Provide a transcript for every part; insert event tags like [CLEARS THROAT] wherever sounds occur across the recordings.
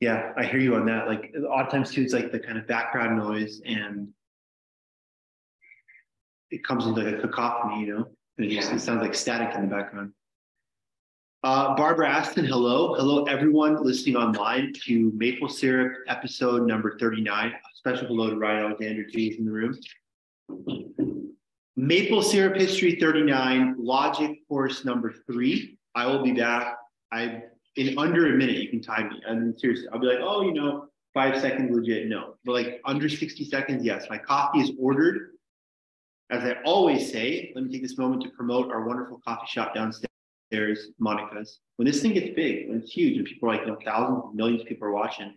Yeah, I hear you on that. Like a lot of times too, it's like the kind of background noise and it comes into like a cacophony, you know, and it just it sounds like static in the background. Uh, Barbara Aston, hello. Hello, everyone listening online to Maple Syrup episode number 39. A special hello to Ryan Alexander, too, in the room. Maple Syrup History 39, Logic course number three. I will be back. I in under a minute, you can time me. I mean, seriously, I'll be like, oh, you know, five seconds legit. No, but like under 60 seconds, yes. My coffee is ordered. As I always say, let me take this moment to promote our wonderful coffee shop downstairs, Monica's. When this thing gets big, when it's huge, and people are like, you know, thousands, millions of people are watching,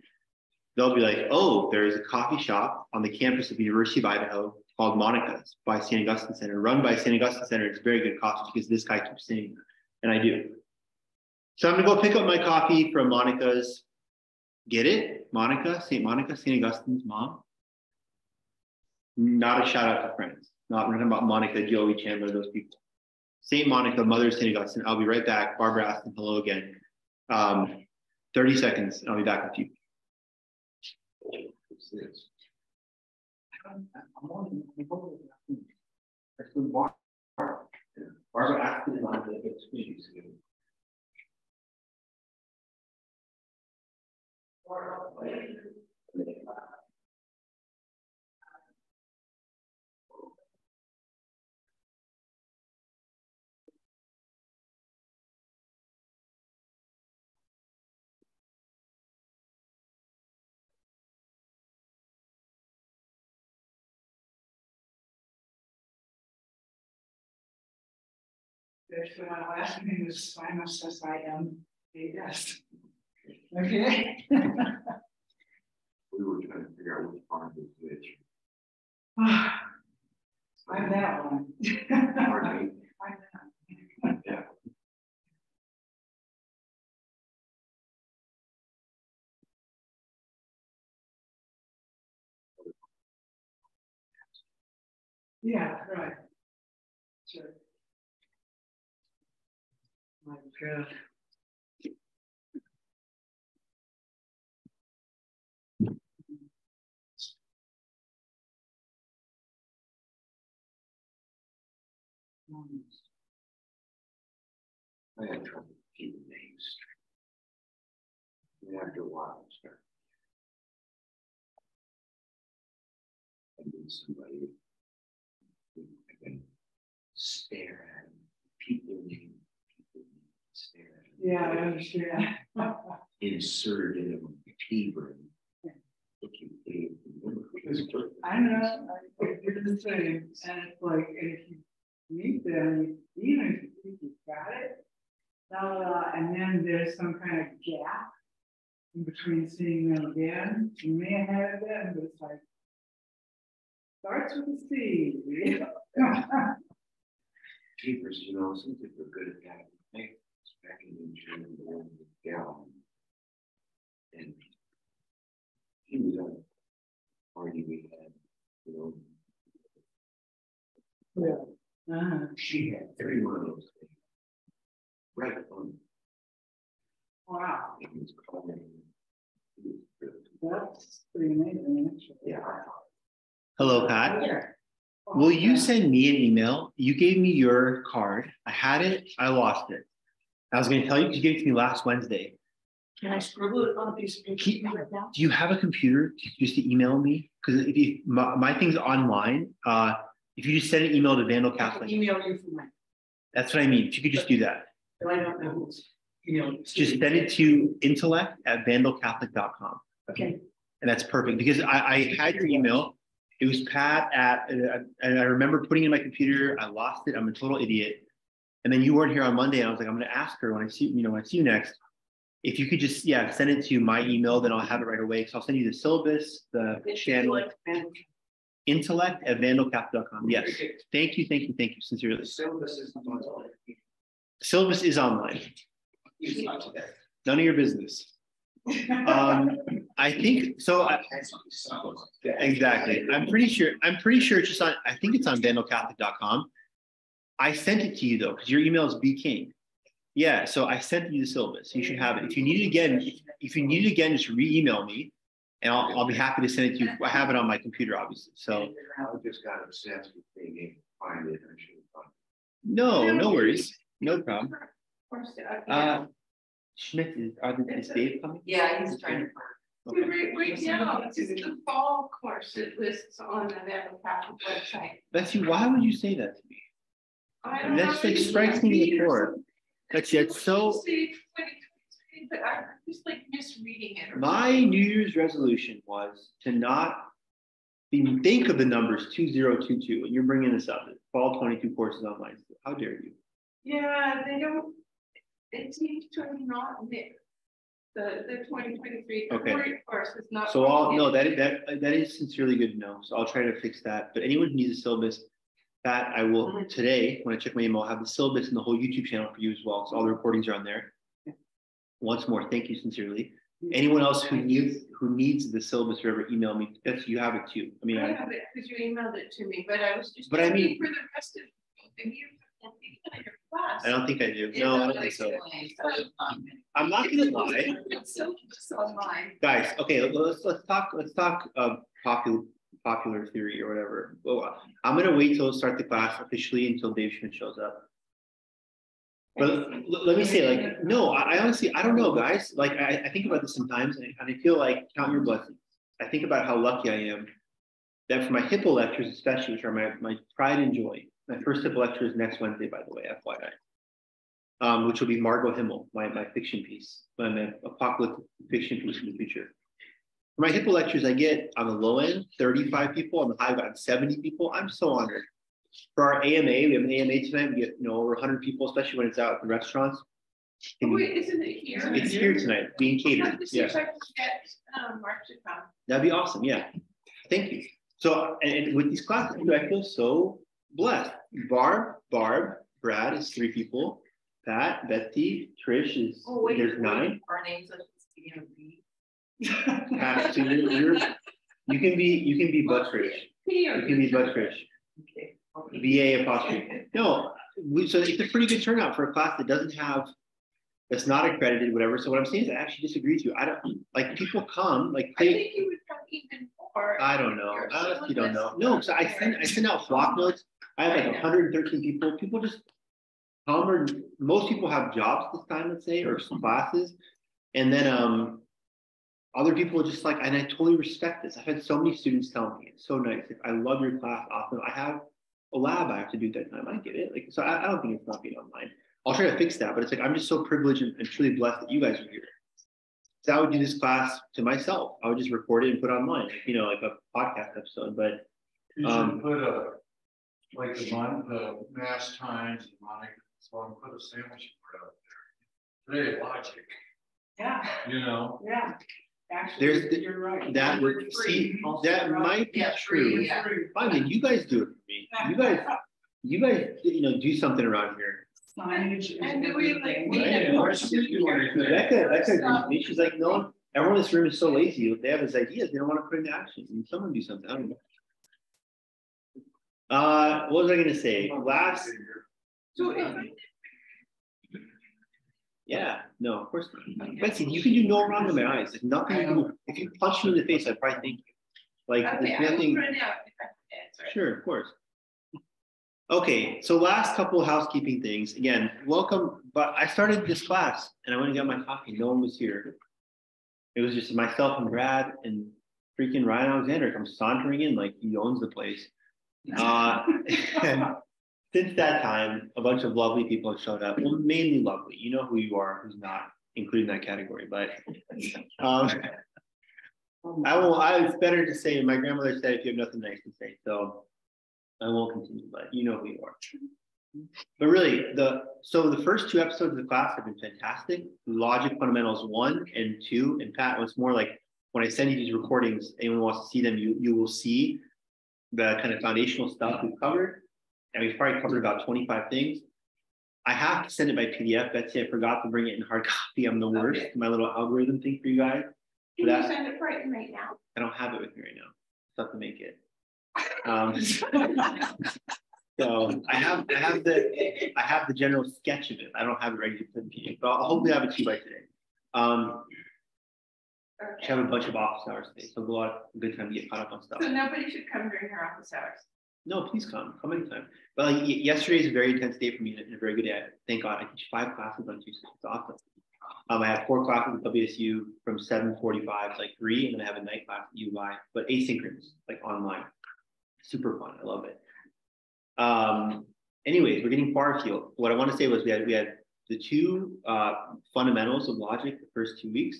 they'll be like, oh, there's a coffee shop on the campus of the University of Idaho called Monica's by St. Augustine Center, run by St. Augustine Center. It's very good coffee because this guy keeps saying, and I do. So I'm gonna go pick up my coffee from Monica's. Get it? Monica, St. Monica, St. Augustine's mom. Not a shout out to friends. Not talking about Monica, Joey, Chandler, those people. St. Monica, Mother of St. Augustine. I'll be right back. Barbara Aston, hello again. Um, 30 seconds, and I'll be back with you. Barbara Aston is on the screen. There's my last name is Simas, S I M A S. Okay. [LAUGHS] We were trying to figure out which part is which. [SIGHS] I'm that one. Pardon? [LAUGHS] I'm that. Yeah. Yeah, right. Sure. My God. I had trouble keeping names straight. And after a while, I started. And then somebody who I can stare at him, people name, people name, stare at him. Yeah, I understand. [LAUGHS] Inserted in a paper. Looking at it, remember who this person I know, is? I do the same, and it's like, and if you meet them, even if you got it, blah, blah, blah, and then there's some kind of gap in between seeing them again, you may have had it then, but it's like, starts with a C. Papers, [LAUGHS] you know, some people are good at that. I think back in the June, the one with Gallon. And he was on a party we had, you know, Yeah. Uh-huh. she had every one of those things. Right on, Wow, was calling. It was really- that's pretty amazing, actually. Yeah, Hello, Pat. Will you send me an email? You gave me your card. I had it. I lost it. I was going to tell you because you gave it to me last Wednesday. Can I scribble it on a piece of paper Keep-? Do you have a computer just to email me? Because if you, my, my thing's online, uh, if you just send an email to Vandal Catholic, email you from my, that's what I mean. If you could just do that, but I don't know who's email. just send it to intellect at vandalcatholic.com. Okay, And that's perfect because I, I had your email. It was Pat at, uh, and I remember putting it in my computer. I lost it. I'm a total idiot. And then you weren't here on Monday. And I was like, I'm going to ask her when I see, you know, when I see you next, if you could just, yeah, send it to my email, then I'll have it right away. So I'll send you the syllabus, the it should be channel, like, intellect at vandalcatholic.com. Yes. Thank you. Thank you. Thank you. Sincerely. the syllabus is on. Syllabus is online. It's not today. None of your business. Um, I think so. I, Exactly. I'm pretty sure, I'm pretty sure it's just on, I think it's on vandalcatholic.com. I sent it to you though, because your email is bking. Yeah, so I sent you the syllabus. You should have it. If you need it again, if- if you need it again, just re-email me. And I'll, I'll be happy to send it to you. I have it on my computer, obviously. So I just got obsessed with being able to find it, I should have found no, no worries. No problem. Of course, uh, Uh. Schmidt, is, are the, is Dave coming? Yeah, he's trying to. Okay. Right, right now, it's just the fall course it lists on the Navajo website. Betsy, why would you say that to me? I I don't mean, know, That's like strikes me in the read or core. something. That's, that's so, 2023, But I'm just like misreading it. my something. New Year's resolution was to not even think of the numbers two zero two two, and you're bringing this up, fall twenty-two courses online. How dare you? Yeah, they don't, it seems to not mix. The, the twenty twenty-three, Okay. course is not. So I'll, no, that, that, that is sincerely good to know, so I'll try to fix that, but anyone who needs a syllabus. That I will, Mhm. today, when I check my email, I'll have the syllabus and the whole YouTube channel for you as well, so all the recordings are on there. Once more, thank you sincerely. Anyone else who needs, who needs the syllabus or ever email me, that's, you have it too, I mean, I I, have it, because you emailed it to me, but I was just. But I mean- For the rest of, you, your class. I don't think I do, no, I don't think so. I'm not gonna lie. It's so, it's online. Guys, okay, let- let's, let's talk, let's talk, uh, popular, popular theory or whatever. Well, I'm gonna wait till start the class officially until Dave Schmidt shows up. But let me say, like, no, I, I honestly, I don't know, guys, like, I, I think about this sometimes and I- and I feel like count your blessings. I think about how lucky I am that for my HIPPO lectures especially, which are my, my pride and joy, my first HIPPO lecture is next Wednesday, by the way, FYI. Um, which will be Margot Himmel, my, my fiction piece, my, my apocalyptic fiction piece in the future. For my HIPPO lectures, I get on the low end, thirty-five people, on the high, end, seventy people. I'm so honored. For our AMA, we have an AMA tonight, we get, you know, over hundred people, especially when it's out in the restaurants. Oh, Wait, isn't it here? It's here tonight, being catered, yeah. is like to get, um, Mark to come. That'd be awesome, yeah. Thank you. So, and, and with these classes, I feel so blessed. Barb, Barb, Brad is three people. Pat, Betty, Trish is, Oh, wait. there's wait, nine. Our names are supposed to be in. [LAUGHS] Pat, so you're, you're, you can be, you can be Bud Trish. You can be Bud Trish. Okay. B A apostrophe. No, we, so it's a pretty good turnout for a class that doesn't have, that's not accredited, whatever. So what I'm saying is I actually disagree with you. I don't, like, people come, like, I they, think you would come even more. I don't know. I honestly don't know. No, so I send, I send out flock notes. I have like hundred and thirteen people. People just come or most people have jobs this time, let's say, or some classes. And then um other people are just like, and I totally respect this. I've had so many students tell me, it's so nice. If I love your class, awesome. I have a lab I have to do that time. I get it. Like, so I, I don't think it's not being online. I'll try to fix that, but it's like I'm just so privileged and, and truly blessed that you guys are here. So I would do this class to myself. I would just record it and put it online, like, you know, like a podcast episode. But You Um, should put a, like the mon, the mass times, and Monica, so I'm put a sandwich board out there. Today, logic, Yeah, you know, yeah. Actually, There's the- you're right. that would see that might be Yeah, true. free, yeah. Fine, then you guys do it for me. You guys, you guys, you know, do something around here. Signage. is And do we, like, everything. need Right, a yeah, course I should. Becca, Becca agrees with me. She's like, no, everyone in this room is so lazy. If they have these ideas, they don't want to put into action. And someone do something. I don't know. Uh, what was I gonna say? Last, So if I- yeah, no, of course not. Betsy, you can do no wrong in my eyes. Like nothing. you. If you punch me in the face, I'd probably think. Like Okay, there's nothing. print out if I answer. Sure, of course. Okay, so last couple of housekeeping things. Again, welcome, but I started this class and I went and got my coffee. No one was here. It was just myself and Brad and freaking Ryan Alexander comes sauntering in like he owns the place. Uh, [LAUGHS] and since that time, a bunch of lovely people have showed up. Well, mainly lovely. You know who you are, who's not included in that category, but um, I will. I, it's better to say. My grandmother said, "If you have nothing nice to say," so I won't continue. But you know who you are. But really, the so the first two episodes of the class have been fantastic. Logic fundamentals one and two, and Pat was more like when I send you these recordings. Anyone wants to see them, you you will see the kind of foundational stuff we've covered, and we've probably covered about twenty five things. I have to send it by PDF. Betsy, I forgot to bring it in hard [LAUGHS] copy. I'm the worst. Okay. My little algorithm thing for you guys. Can you That- send it right right now? I don't have it with me right now. Stuff to make it. [LAUGHS] Um, So I have, I have the, I have the general sketch of it. I don't have it ready to put in PDF, but I'll hopefully have it to you by today. Um, I have a bunch of office hours today, so a lot, a good time to get caught up on stuff. So nobody should come during her office hours. No, please come, come anytime. But like yesterday is a very intense day for me and a very good day. Thank God, I teach five classes on Tuesday. It's awesome. Um, I have four classes at WSU from seven forty-five to like three, and then I have a night class at UI, but asynchronous, like online. Super fun. I love it. Um, anyways, we're getting far afield. What I want to say was we had we had the two uh, fundamentals of logic the first two weeks.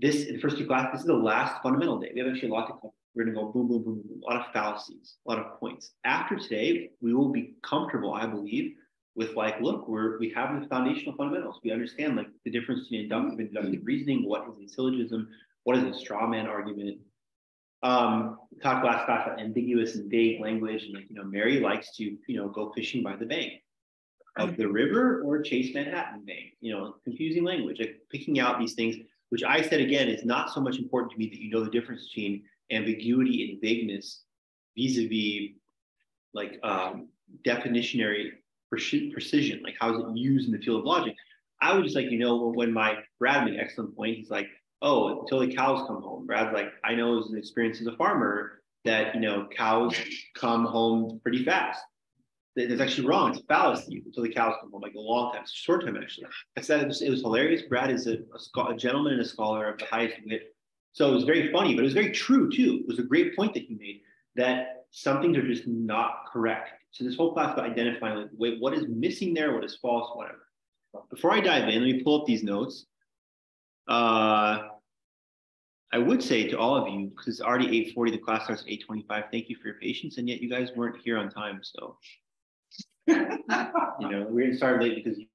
This the first two classes. This is the last fundamental day. We have actually a lot to cover. We're gonna go boom, boom, boom, boom. A lot of fallacies, a lot of points. After today, we will be comfortable, I believe, with like, look, we're we have the foundational fundamentals. We understand like the difference between inductive and deductive reasoning. What is a syllogism? What is a straw man argument? Um, we talked last class about ambiguous and vague language, and like you know, Mary likes to you know go fishing by the bank of the river or Chase Manhattan Bank. You know, confusing language, like picking out these things, which I said again is not so much important to me that you know the difference between ambiguity and vagueness vis-a-vis like um, definitionary precision, like how is it used in the field of logic. I would just like, you know, when my Brad made an excellent point, he's like, oh, until the cows come home. Brad's like, I know as an experience as a farmer that, you know, cows come home pretty fast. That- That's actually wrong. It's a fallacy until the cows come home, like a long time, short time actually. I said it was, it was hilarious. Brad is a, a, a gentleman and a scholar of the highest wit. So it was very funny, but it was very true too. It was a great point that he made that some things are just not correct. So this whole class about identifying like, wait, what is missing there, what is false, whatever. Before I dive in, let me pull up these notes. Uh, I would say to all of you, because it's already 8:40, the class starts at 8:25. Thank you for your patience, and yet you guys weren't here on time. So, [LAUGHS] you know, we didn't start late because you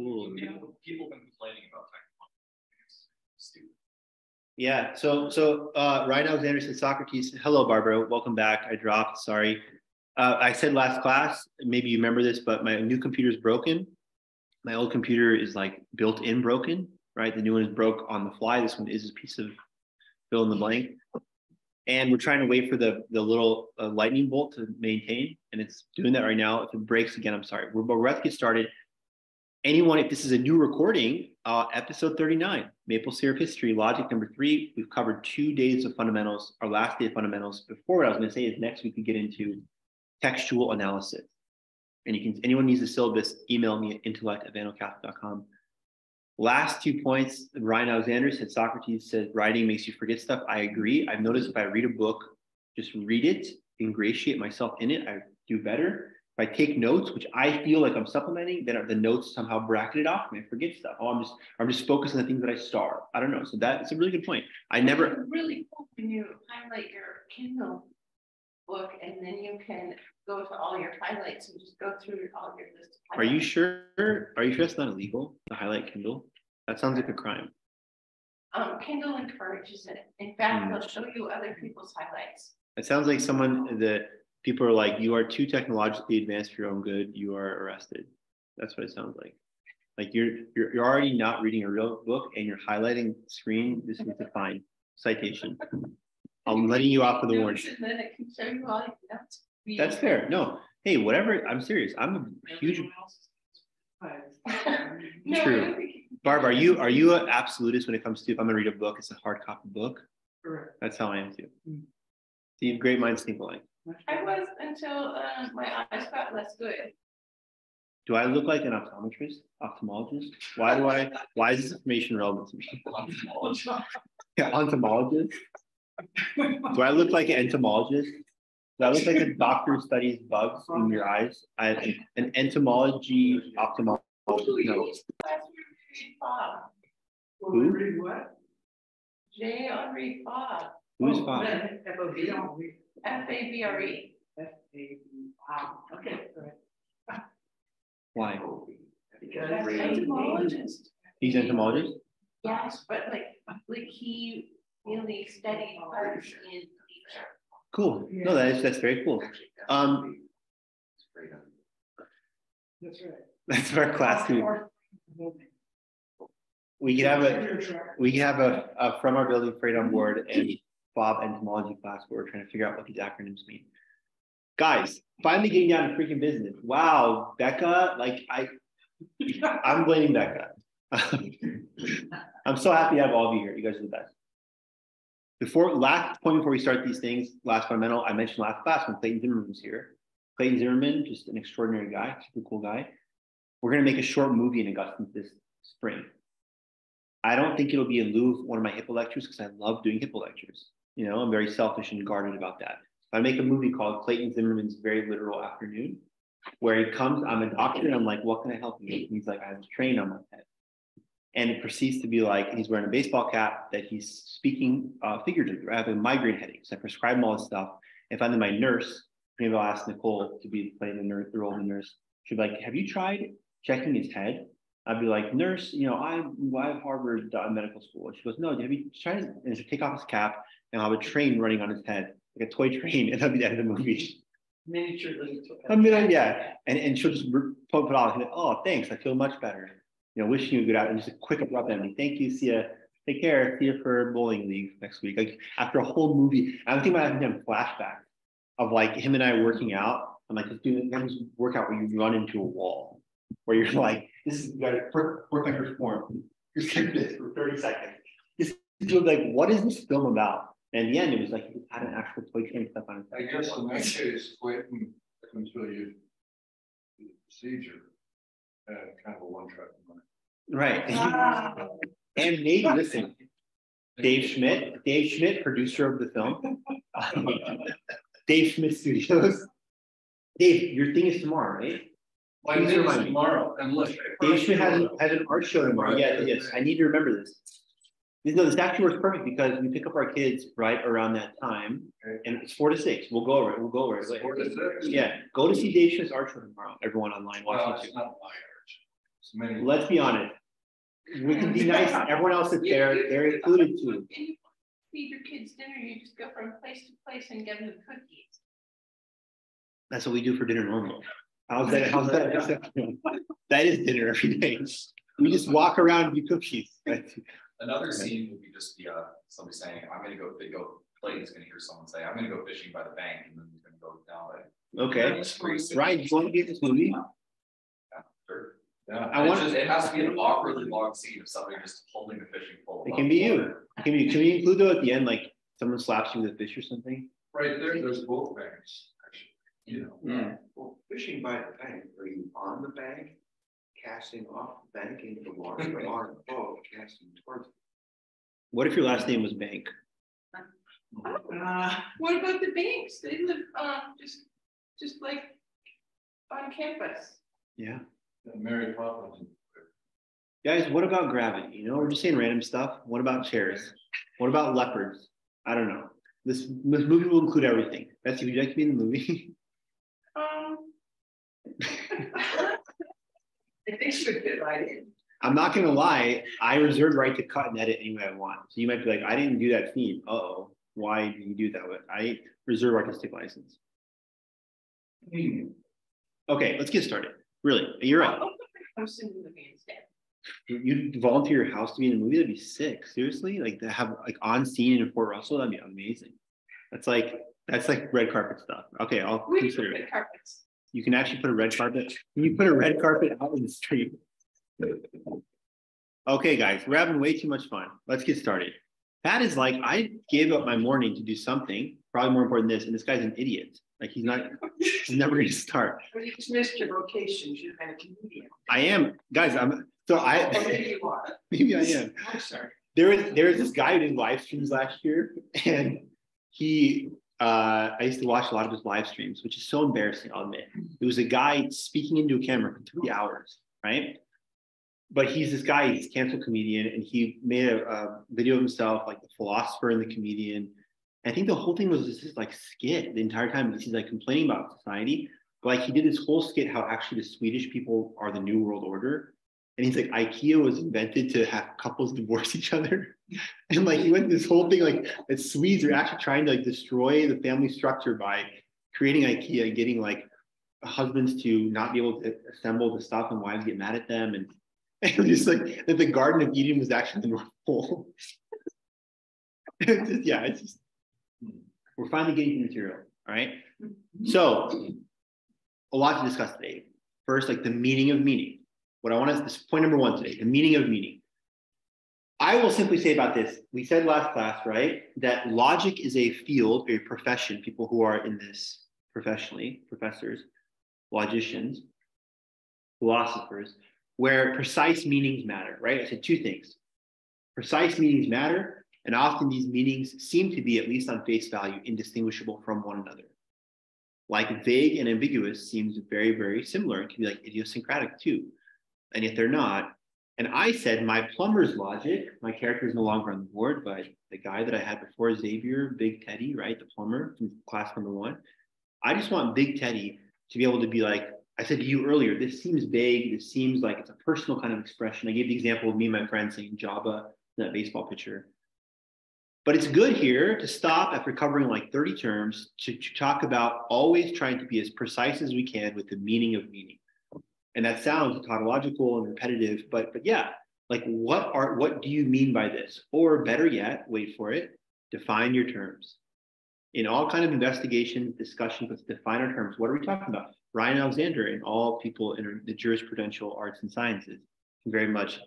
People, people have been complaining about. Yeah, so so uh Ryan Alexander said Socrates. Hello, Barbara. Welcome back. I dropped, sorry. Uh, I said last class, maybe you remember this, but my new computer is broken. My old computer is like built in broken, right? The new one is broke on the fly. This one is a piece of fill in the blank. And we're trying to wait for the the little uh, lightning bolt to maintain, and it's doing that right now. If it breaks again, I'm sorry. We're, we're about to get started. Anyone, if this is a new recording, uh, episode 39, Maple Syrup History, Logic number three. We've covered two days of fundamentals. Our last day of fundamentals. Before what I was going to say is next we can get into textual analysis. And you can, anyone needs the syllabus, email me at intellect at intellect@vanocap.com. Last two points, Ryan Alexander said Socrates said writing makes you forget stuff. I agree. I've noticed if I read a book, just read it, ingratiate myself in it, I do better. I take notes, which I feel like I'm supplementing, then are the notes somehow bracketed off and I forget stuff. Oh, I'm just I'm just focused on the things that I star. I don't know. So that's a really good point. I never It's Really cool when you highlight your Kindle book and then you can go to all your highlights and just go through all your list. are you sure? Are you sure it's not illegal to highlight Kindle? That sounds like a crime. Um, Kindle encourages it. In fact, Hmm. they'll show you other people's highlights. It sounds like someone that people are like, you are too technologically advanced for your own good. You are arrested. That's what it sounds like. Like you're you're, you're already not reading a real book and you're highlighting screen. This is a fine citation. I'm letting you off with a warning. Then it can show you all your notes. That's fair. No, hey, whatever. I'm serious. I'm a huge Everyone else is- [LAUGHS] No, True. I don't think you can Barb. Are you are you an absolutist when it comes to if I'm gonna read a book, it's a hard copy book? Correct. That's how I am too. Mm. See, great minds think alike. Much I was until uh, my eyes got less good. Do I look like an optometrist, ophthalmologist? Why do I? Why is this information relevant to me? Ophthalmologist. [LAUGHS] Yeah, entomologist. Do I look like an entomologist? Do I look like a doctor who studies bugs in your eyes? I have an, an entomology ophthalmologist. Who No, used the last word read Bob? Well, Who? what? J. Henri Bob, who's Oh, Bob? F O B O. F A B R E. F A B, wow, okay, all right. Why? Because That's they- entomologist. He's entomologist. Yes, but like, like he really studied birds in nature. Cool. No, that is that's very cool. Um, It's great on- That's right. that's our class too. We could have a we could have a, a from our building freight on board and Bob entomology class where we're trying to figure out what these acronyms mean. Guys, finally getting down to freaking business. Wow, Becca, like I, I'm blaming Becca. [LAUGHS] I'm so happy to have all of you here. You guys are the best. Before last point before we start these things, last fundamental, I mentioned last class when Clayton Zimmerman was here. Clayton Zimmerman, just an extraordinary guy, super cool guy. We're gonna make a short movie in Augustine this spring. I don't think it'll be in lieu of one of my hippo lectures because I love doing hippo lectures. You know, I'm very selfish and guarded about that. I make a movie called Clayton Zimmerman's Very Literal Afternoon, where he comes, I'm a doctor, and I'm like, what can I help you? And he's like, I have a train on my head. And it proceeds to be like, he's wearing a baseball cap, that he's speaking uh, figuratively. I have a migraine headache, so I prescribe him all this stuff. If I'm my nurse, maybe I'll ask Nicole to be playing the nurse, the role of the nurse. She'd be like, have you tried checking his head? I'd be like, nurse, you know, I, I have Harvard uh, medical school. And she goes, no, have you tried? it?" And she'll take off his cap and I'll have a train running on his head, like a toy [LAUGHS] train, and that'll be the end of the movie. Miniature little. I mean, yeah, and, and she'll just pump it off. And, oh, thanks, I feel much better. You know, wishing you a good out and just a quick abrupt ending. Thank you, see ya. Take care. See you for bowling league next week. Like after a whole movie, I'm thinking about having a flashback of like him and I working out. I'm like, let's do this workout where you run into a wall, where you're like, this is you gotta work, on your form. Just do this for 30 seconds. Just like, what is this film about? And in the end, it was like he had an actual toy train stuff on his I guess in that case, waiting until you. do the Procedure. And kind of a one track mind. Right. Ah. And maybe, listen, Dave Schmidt, Dave Schmidt, producer of the film. [LAUGHS] Dave Schmidt Studios. Dave, your thing is tomorrow, right? My Please name is remind me. tomorrow, and look. Dave Schmidt has, has an art show tomorrow. Yeah, yes, I need to remember this. You know, this actually works perfect because we pick up our kids right around that time and it's four to six. We'll go over it. We'll go over it. Four to six? Yeah, go to see Dave Schmidt's art tomorrow. Everyone online Well, watching oh, it's not my art. As many. let's be honest. We can be nice, [LAUGHS] everyone else is there, they're included too. And you feed your kids dinner, you just go from place to place and give them cookies. That's what we do for dinner normally. How's that, how's that? [LAUGHS] That is dinner every day. We just walk around and do cookies. [LAUGHS] Another scene would be just the, uh, somebody saying, I'm gonna go, they go, Clayton's gonna hear someone say, I'm gonna go fishing by the bank, and then he's gonna go down by. Okay, Ryan, do you want to be in this movie? Yeah, sure. Yeah. I It want, just, it has to be an awkwardly long scene of somebody just holding a fishing pole. it can be you. water. Can we, can we include though at the end, like someone slaps you with a fish or something? Right there, there's both banks, actually, you know. Hmm. Well, fishing by the bank, are you on the bank? Casting off the bank into the water, or on the casting towards? it? What if your last name was Bank? Uh, What about the banks? They live, uh, just, just like on campus. Yeah. And Mary Poppins. Guys, what about gravity? You know, we're just saying random stuff. What about chairs? What about leopards? I don't know. This, this movie will include everything. Betsy, would you like to be in the movie? Um. [LAUGHS] They think she should fit right in. I'm not gonna lie, I reserve right to cut and edit any way I want. So you might be like, I didn't do that theme. Uh-oh, why did you do that? But I reserve artistic license. Hmm. Okay, let's get started. Really, you're right. I'm assuming the movie instead. You volunteer your house to be in a movie, that'd be sick. Seriously, like to have like on scene in Fort Russell, that'd be amazing. That's like that's like red carpet stuff. Okay, I'll We consider it. carpets. You can actually put a red carpet. Can you put a red carpet out in the street? Okay, guys, we're having way too much fun. Let's get started. Pat is like, I gave up my morning to do something, probably more important than this, and this guy's an idiot. Like he's not, he's never gonna start. Well, you just missed your vocation, you've been a comedian. I am, guys, I'm so I maybe you are. [LAUGHS] maybe I am. I'm sorry. there was there was this guy who did live streams last year, and he uh, I used to watch a lot of his live streams, which is so embarrassing. I'll admit. It was a guy speaking into a camera for three hours, right? But he's this guy, he's canceled comedian, and he made a, a video of himself, like the philosopher and the comedian. I think the whole thing was just like skit the entire time. He's like complaining about society, but like he did this whole skit how actually the Swedish people are the new world order. And he's like, IKEA was invented to have couples divorce each other. [LAUGHS] And like he went this whole thing like that Swedes are actually trying to like destroy the family structure by creating IKEA and getting like husbands to not be able to assemble the stuff and wives get mad at them. And, [LAUGHS] and just like that the Garden of Eden was actually the North Pole. [LAUGHS] It's just- yeah, it's just we're finally getting to material. All right. So a lot to discuss today. First, like the meaning of meaning. What I want to this is point number one today, the meaning of meaning. I will simply say about this. We said last class, right, that logic is a field, a profession, people who are in this professionally, professors, logicians, philosophers, where precise meanings matter, right? I said two things. Precise meanings matter, and often these meanings seem to be, at least on face value, indistinguishable from one another. Like vague and ambiguous seems very, very similar. It can be like idiosyncratic too, and yet they're not. And I said my plumber's logic, my character is no longer on the board, but the guy that I had before, Xavier, Big Teddy, right? The plumber from class number one. I just want Big Teddy to be able to be like, I said to you earlier, this seems vague. This seems like it's a personal kind of expression. I gave the example of me and my friend saying Java, that baseball pitcher. But it's good here to stop after covering like 30 terms to, to talk about always trying to be as precise as we can with the meaning of meaning. And that sounds tautological and repetitive, but but yeah, like what are what do you mean by this? Or better yet, wait for it, define your terms. In all kind of investigations, discussions, let's define our terms. What are we talking about? Ryan Alexander and all people in the jurisprudential arts and sciences can very much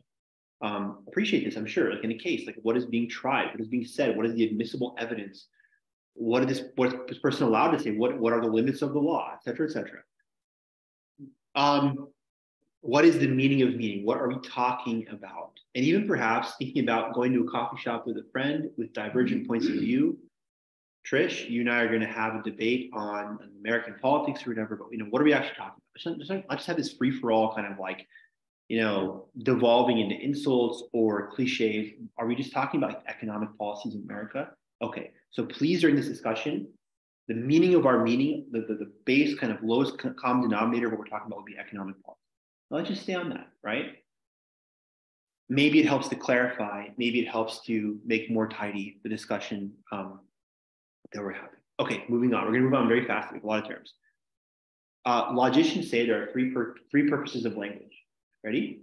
um, appreciate this, I'm sure. Like in a case, like what is being tried, what is being said, what is the admissible evidence, what is this, what is this person allowed to say, what, what are the limits of the law, et cetera, et cetera. Um, what is the meaning of meaning? What are we talking about? And even perhaps thinking about going to a coffee shop with a friend with divergent points of view. Trish, you and I are going to have a debate on American politics or whatever, but you know, what are we actually talking about? I just have this free for all kind of like, you know, devolving into insults or cliches. Are we just talking about economic policies in America? Okay, so please during this discussion, the meaning of our meaning, the, the, the base kind of lowest common denominator of what we're talking about would be economic policy. Let's just stay on that, right? Maybe it helps to clarify. Maybe it helps to make more tidy the discussion um, that we're having. Okay, moving on. We're going to move on very fast. We have a lot of terms. Uh, logicians say there are three, per three purposes of language. Ready?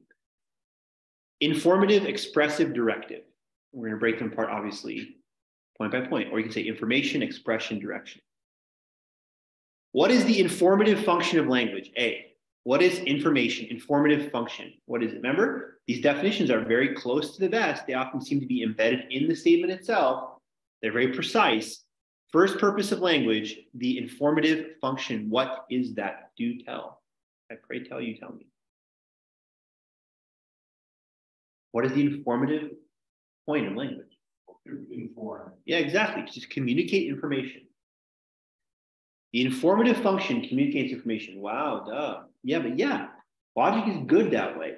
Informative, expressive, directive. We're going to break them apart, obviously, point by point, or you can say information, expression, direction. What is the informative function of language? A. What is information? Informative function. What is it? Remember, these definitions are very close to the vest. They often seem to be embedded in the statement itself. They're very precise. First purpose of language, the informative function. What is that? Do tell. I pray tell you, tell me. What is the informative point of language? Inform. Yeah, exactly. Just communicate information. The informative function communicates information. Wow, duh. Yeah, but yeah, logic is good that way.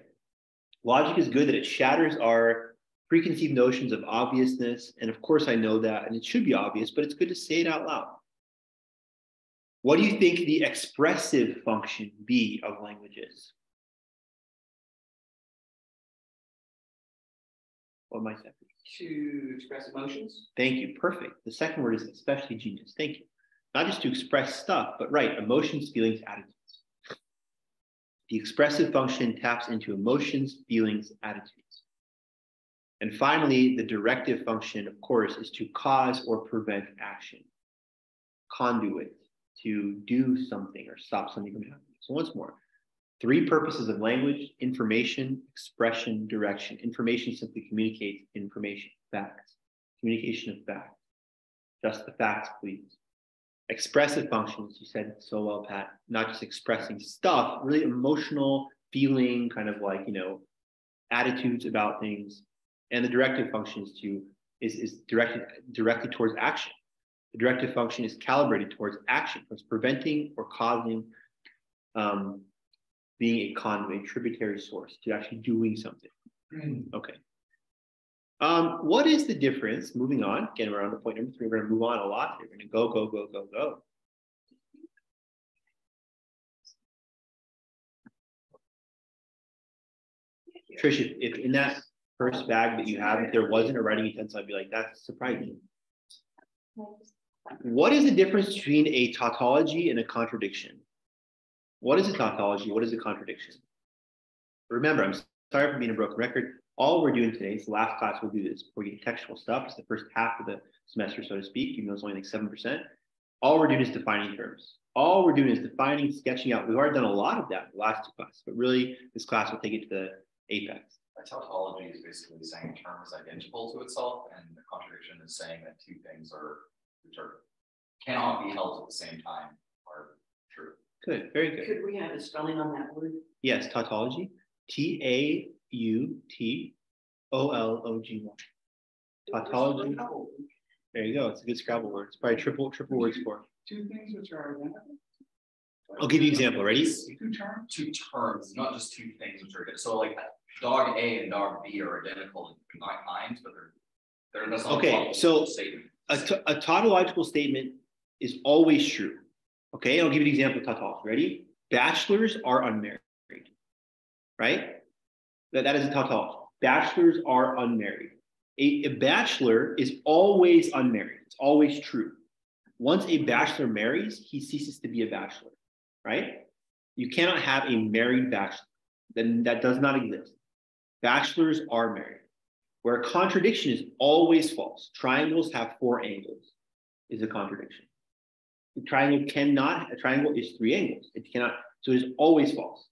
Logic is good that it shatters our preconceived notions of obviousness. And of course, I know that, and it should be obvious, but it's good to say it out loud. What do you think the expressive function B of language is? What might that be? To express emotions. Thank you. Perfect. The second word is especially genius. Thank you. Not just to express stuff, but right, emotions, feelings, attitudes. The expressive function taps into emotions, feelings, attitudes. And finally, the directive function, of course, is to cause or prevent action. Conduit, to do something or stop something from happening. So once more, three purposes of language, information, expression, direction. Information simply communicates information, facts. Communication of facts. Just the facts, please. Expressive functions, you said so well, Pat, not just expressing stuff, really emotional feeling, kind of like, you know, attitudes about things. And the directive function is to is, is directed directly towards action. The directive function is calibrated towards action, towards preventing or causing um, being a conduit, a tributary source, to actually doing something. Okay. Um, what is the difference? Moving on, again, we're on to point number three. We're going to move on a lot. We're going to go, go, go, go, go. Trish, if, if in that first bag that you have, if there wasn't a writing utensil, I'd be like, that's surprising. What is the difference between a tautology and a contradiction? What is a tautology? What is a contradiction? Remember, I'm sorry for being a broken record. All we're doing today is the last class we'll do this before we get textual stuff. It's the first half of the semester, so to speak, even though it's only like 7%. All we're doing is defining terms. All we're doing is defining, sketching out. We've already done a lot of that in the last two classes, but really this class will take it to the apex. A tautology is basically saying a term is identical to itself, and the contradiction is saying that two things are, which are, cannot be held at the same time, are true. Good, very good. Could we have a spelling on that word? Yes, tautology. T A U T O L O G Y. Tautology. There you go. It's a good Scrabble word. It's probably triple triple word score. Two things which are identical. I'll give you an example. Ready? Two terms. Two terms, not just two things which are good. So like dog A and dog B are identical in nine kinds, but they're they're that's not a Okay, tautological so statement. A, a tautological statement is always true. Okay, I'll give you an example of tautology. Ready? Bachelors are unmarried. Right? That, that is a tautology. Bachelors are unmarried. A, a bachelor is always unmarried. It's always true. Once a bachelor marries, he ceases to be a bachelor. Right? You cannot have a married bachelor. Then that does not exist. Bachelors are married. Where a contradiction is always false. Triangles have four angles, is a contradiction. A triangle cannot, a triangle is three angles. It cannot, so it is always false.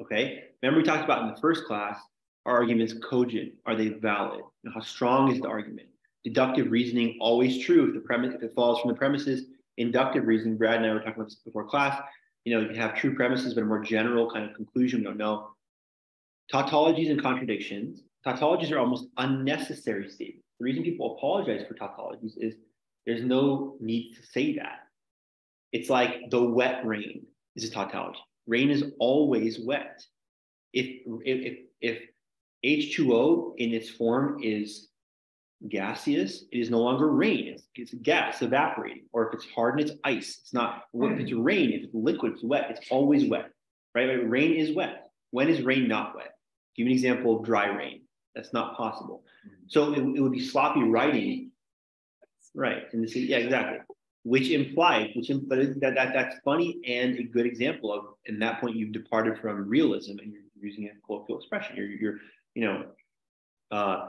Okay. Remember, we talked about in the first class, are arguments cogent? Are they valid? How strong is the argument? Deductive reasoning always true if the premise if it falls from the premises. Inductive reasoning, Brad and I were talking about this before class. You know, you can have true premises, but a more general kind of conclusion. We don't know. Tautologies and contradictions. Tautologies are almost unnecessary statements. The reason people apologize for tautologies is there's no need to say that. It's like the wet rain is a tautology. Rain is always wet. If if if H2O in its form is gaseous, it is no longer rain. It's, it's gas evaporating. Or if it's hardened, it's ice. It's not. If it's rain, if it's liquid, it's wet. It's always wet, right? Rain is wet. When is rain not wet? Give me an example of dry rain. That's not possible. So it, it would be sloppy writing, right? And this is, yeah, exactly. Which implies, which im- but that, that that's funny and a good example of. In that point, you've departed from realism and you're using a colloquial expression. You're you're you know, uh,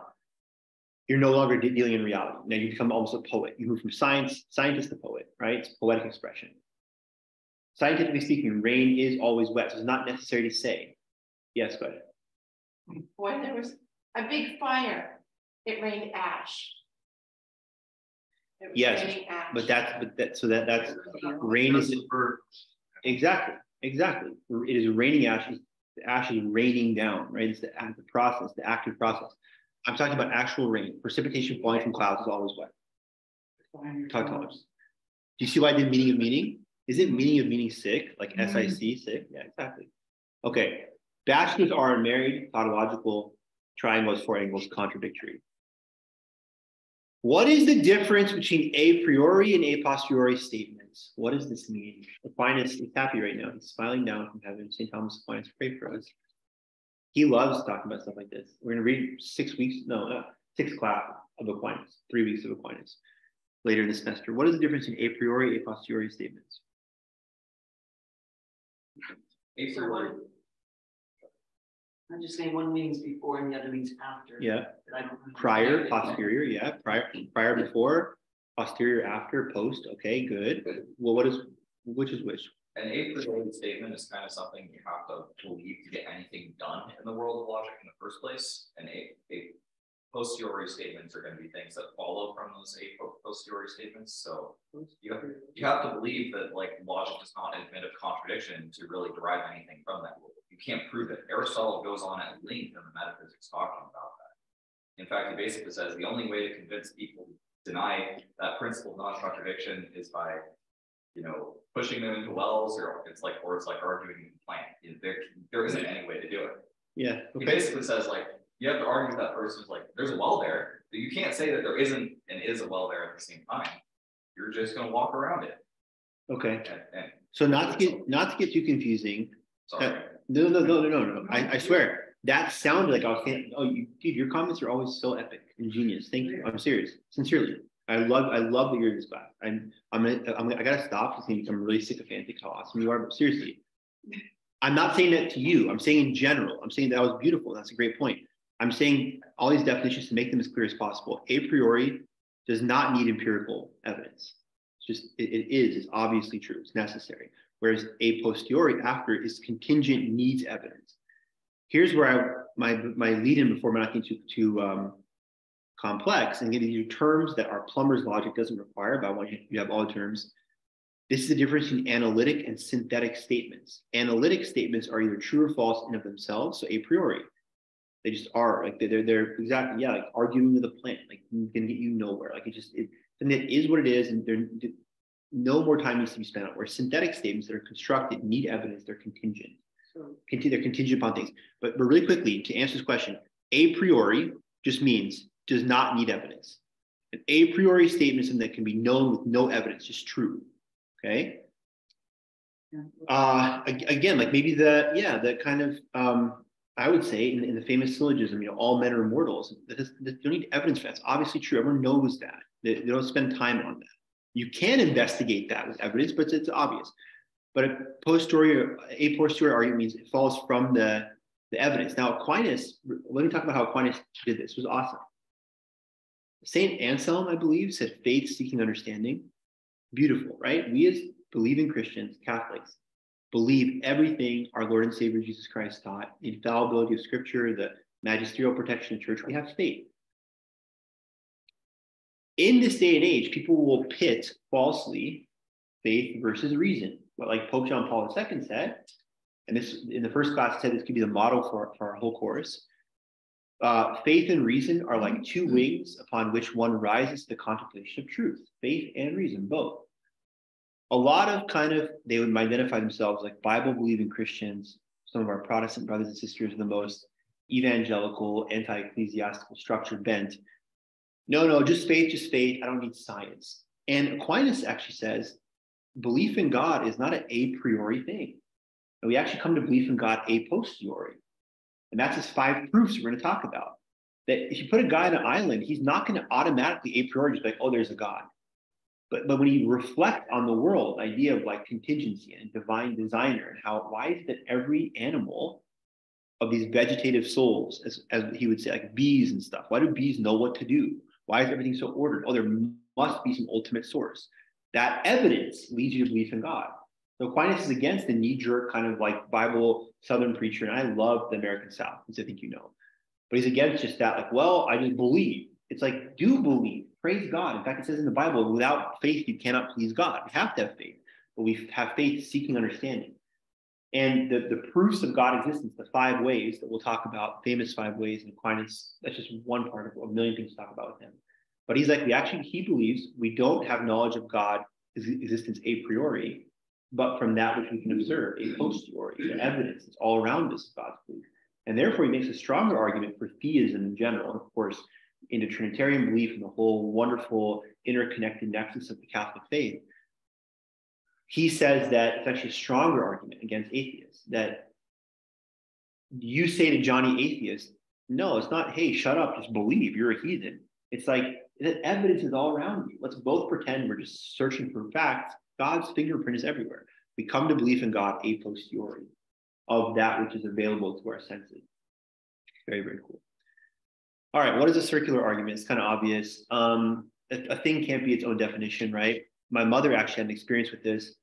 you're no longer de- dealing in reality. Now you become almost a poet. You move from science scientist to poet, right? It's poetic expression. Scientifically speaking, rain is always wet. So it's not necessary to say. Yes, go ahead. When there was a big fire, it rained ash. Yes. But that's but that so that that's rain is exactly exactly. It is raining ash. The ash is raining down, right? It's the the process, the active process. I'm talking about actual rain. Precipitation falling from clouds is always wet. Tautology. Do you see why I did meaning of meaning? Is it meaning of meaning sick, like Mhm. SIC sick? Yeah, exactly. Okay. Bachelors are unmarried, tautological triangles, four angles, contradictory. What is the difference between a priori and a posteriori statements? What does this mean? Aquinas is happy right now. He's smiling down from heaven. St. Thomas Aquinas, pray for us. He loves talking about stuff like this. We're going to read six weeks, no, uh, six class of Aquinas, three weeks of Aquinas later in the semester. What is the difference in a priori, a posteriori statements? A priori. I'm just saying one means before and the other means after. Yeah, but I don't. prior, posterior, yeah, prior, prior before, posterior after, post. Okay, good. Well, what is which is which? an a priori statement is kind of something you have to believe to get anything done in the world of logic in the first place. And a, a posteriori statements are gonna be things that follow from those a po- posteriori statements, so. You have, you have to believe that like logic does not admit a contradiction to really derive anything from that. You can't prove it. Aristotle goes on at length in the metaphysics talking about that. In fact, he basically says the only way to convince people to deny that principle of non-contradiction is by, you know, pushing them into wells, or it's like, or it's like arguing in plant. There, there isn't any way to do it. Yeah, He basically says like, you have to argue with that person like, there's a well there. You can't say that there isn't and is a well there at the same time. You're just gonna walk around it Okay. and, and, So not to get not to get too confusing. Uh, sorry. No, no, no, no, no, no. I, I swear that sounded like I was saying, oh, you, dude, your comments are always so epic and genius. Thank you. I'm serious, sincerely. I love, I love that you're in this class. I'm, I'm gonna, I'm, I gotta stop. Gonna become really sycophantic how awesome you are, but seriously. I'm not saying that to you. I'm saying in general. I'm saying that was beautiful. That's a great point. I'm saying all these definitions to make them as clear as possible. A priori does not need empirical evidence. It's just, it, it is, it's obviously true. It's necessary. Whereas a posteriori after is contingent needs evidence. Here's where I, my, my lead in before not getting too, too um, complex and getting you terms that our plumber's logic doesn't require, but I want you to have all the terms. This is the difference between analytic and synthetic statements. Analytic statements are either true or false in of themselves, so a priori. They just are like they're they're exactly yeah like arguing with a plant like can get you nowhere like it just it and it is what it is and there no more time needs to be spent on it. where synthetic statements that are constructed need evidence they're contingent. So, continue they're contingent upon things. But but really quickly to answer this question a priori just means does not need evidence. An a priori statement is something that can be known with no evidence just true okay? Uh again like maybe the yeah the kind of um i would say in, in the famous syllogism you know all men are mortals. that is, you don't need evidence for that. It's obviously true. Everyone knows that. They, they don't spend time on that. You can investigate that with evidence but it's, it's obvious. But a posterior a posterior argument means it falls from the the evidence. Now aquinas let me talk about how aquinas did this. It was awesome. Saint anselm i believe said faith seeking understanding. Beautiful right? We as believing christians catholics believe everything our Lord and Savior Jesus Christ taught, the infallibility of Scripture, the magisterial protection of church, we have faith. In this day and age, people will pit falsely faith versus reason. What like Pope John Paul II said, and this in the first class said this could be the model for, for our whole course. Uh, faith and reason are like two wings upon which one rises to the contemplation of truth. Faith and reason, both a lot of kind of they would identify themselves like Bible believing Christians. Some of our Protestant brothers and sisters are the most evangelical, anti ecclesiastical structure bent. No, no, just faith, just faith. I don't need science. And Aquinas actually says belief in God is not an a priori thing. And we actually come to belief in God a posteriori. And that's his five proofs we're going to talk about. That if you put a guy on an island, he's not going to automatically a priori just be like, oh, there's a God. But, but when you reflect on the world, idea of like contingency and divine designer, and how why is it that every animal of these vegetative souls, as, as he would say, like bees and stuff, why do bees know what to do? Why is everything so ordered? Oh, there must be some ultimate source. That evidence leads you to belief in God. So Aquinas is against the knee-jerk kind of like Bible Southern preacher, and I love the American South, as I think you know. But he's against just that, like, well, I just believe. It's like, do believe, praise God. In fact, it says in the Bible, without faith, you cannot please God. We have to have faith, but we have faith seeking understanding. And the, the proofs of God existence, the five ways that we'll talk about, famous five ways in Aquinas, that's just one part of a million things to talk about with him. But he's like, we actually, he believes we don't have knowledge of God existence a priori, but from that which we can observe a posteriori, the evidence that's all around us God's belief. And therefore, he makes a stronger argument for theism in general, and of course, into Trinitarian belief and the whole wonderful interconnected nexus of the Catholic faith. He says that it's actually a stronger argument against atheists that you say to Johnny atheist, no, it's not, hey, shut up, just believe, you're a heathen. It's like the evidence is all around you. Let's both pretend we're just searching for facts. God's fingerprint is everywhere. We come to belief in God a posteriori of that which is available to our senses. Very, very cool. All right, what is a circular argument? It's kind of obvious. Um, a, a thing can't be its own definition, right? My mother actually had an experience with this.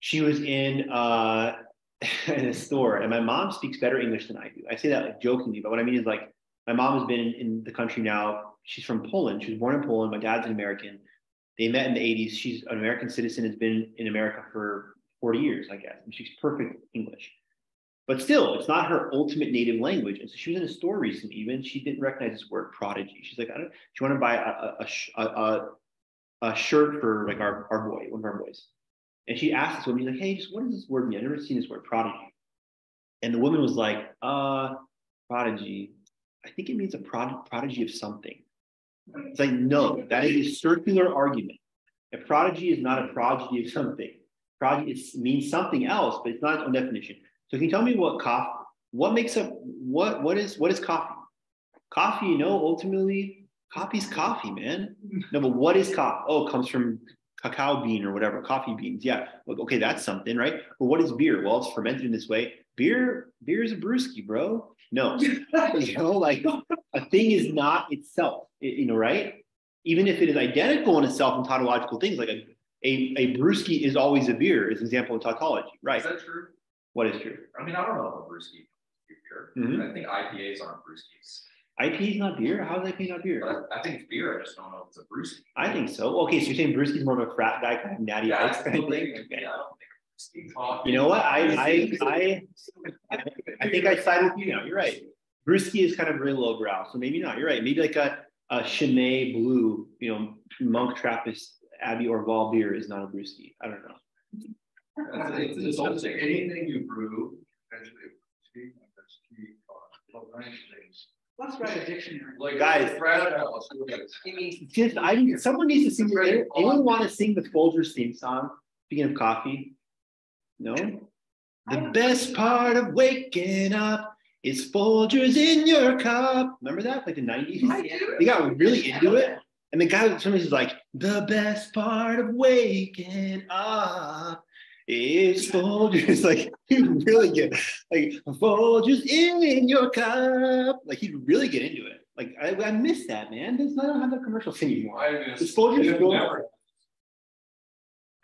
She was in uh, [LAUGHS] in a store, and my mom speaks better English than I do. I say that like jokingly, but what I mean is like my mom has been in, in the country now. She's from Poland. She was born in Poland. My dad's an American. They met in the 80s. She's an American citizen, has been in America for 40 years, I guess. And she's perfect English. But still, it's not her ultimate native language. And so she was in a store recently, even she didn't recognize this word prodigy. She's like, I don't, she wanted to buy a, a, a, a, shirt for like our, our boy, one of our boys. And she asked this woman, she's like, hey, just what does this word mean? I've never seen this word prodigy. And the woman was like, uh, prodigy. I think it means a prod- prodigy of something. It's like, no, that is a circular argument. A prodigy is not a prodigy of something. Prodigy means something else, but it's not its own definition. So can you tell me what coffee, what makes up, what, what is, what is coffee? Coffee, you know, ultimately, coffee's coffee, man. No, but what is coffee? Oh, it comes from cacao bean or whatever, coffee beans. Yeah. Okay, that's something, right? But what is beer? Well, it's fermented in this way. Beer, beer is a brewski, bro. No, [LAUGHS] [LAUGHS] you know, like a thing is not itself, you know, right? Even if it is identical in itself in tautological things, like a, a, a brewski is always a beer, is an example of tautology, right? Is that true? What is true? I mean, I don't know about brewski beer. Mhm. I think IPAs aren't brewskis. IP is not beer. How is IP not beer? I, I think it's beer. I just don't know if it's a brewski. I think so. Okay, so you're saying brewski's more of a frat guy kind of natty Yeah, ice I kind of thing? Okay. yeah, I don't think You know what? I I I I think I side with you now. You're right. Brewski is kind of really low brow, so maybe not. You're right. Maybe like a a Chimay Blue, you know, Monk Trappist Abbey Orval beer is not a brewski. I don't know. It's- also- anything you brew, actually, key, that's key, uh, nice things. Let's write a dictionary. Like Guys. Frat house, look at it. It means Just I someone needs to sing. Anyone, anyone want to sing the Folgers theme song? Speaking of coffee, no. The best part of waking up is Folgers in your cup. Remember that, like the nineties. I do. They got really into it, and the guy somebody's like, "The best part of waking up is Folgers." [LAUGHS] Like he'd really get like Folgers in your cup. Like he'd really get into it. Like I, I miss that man. There's I don't have the commercials anymore. I miss. It's Folgers go- never-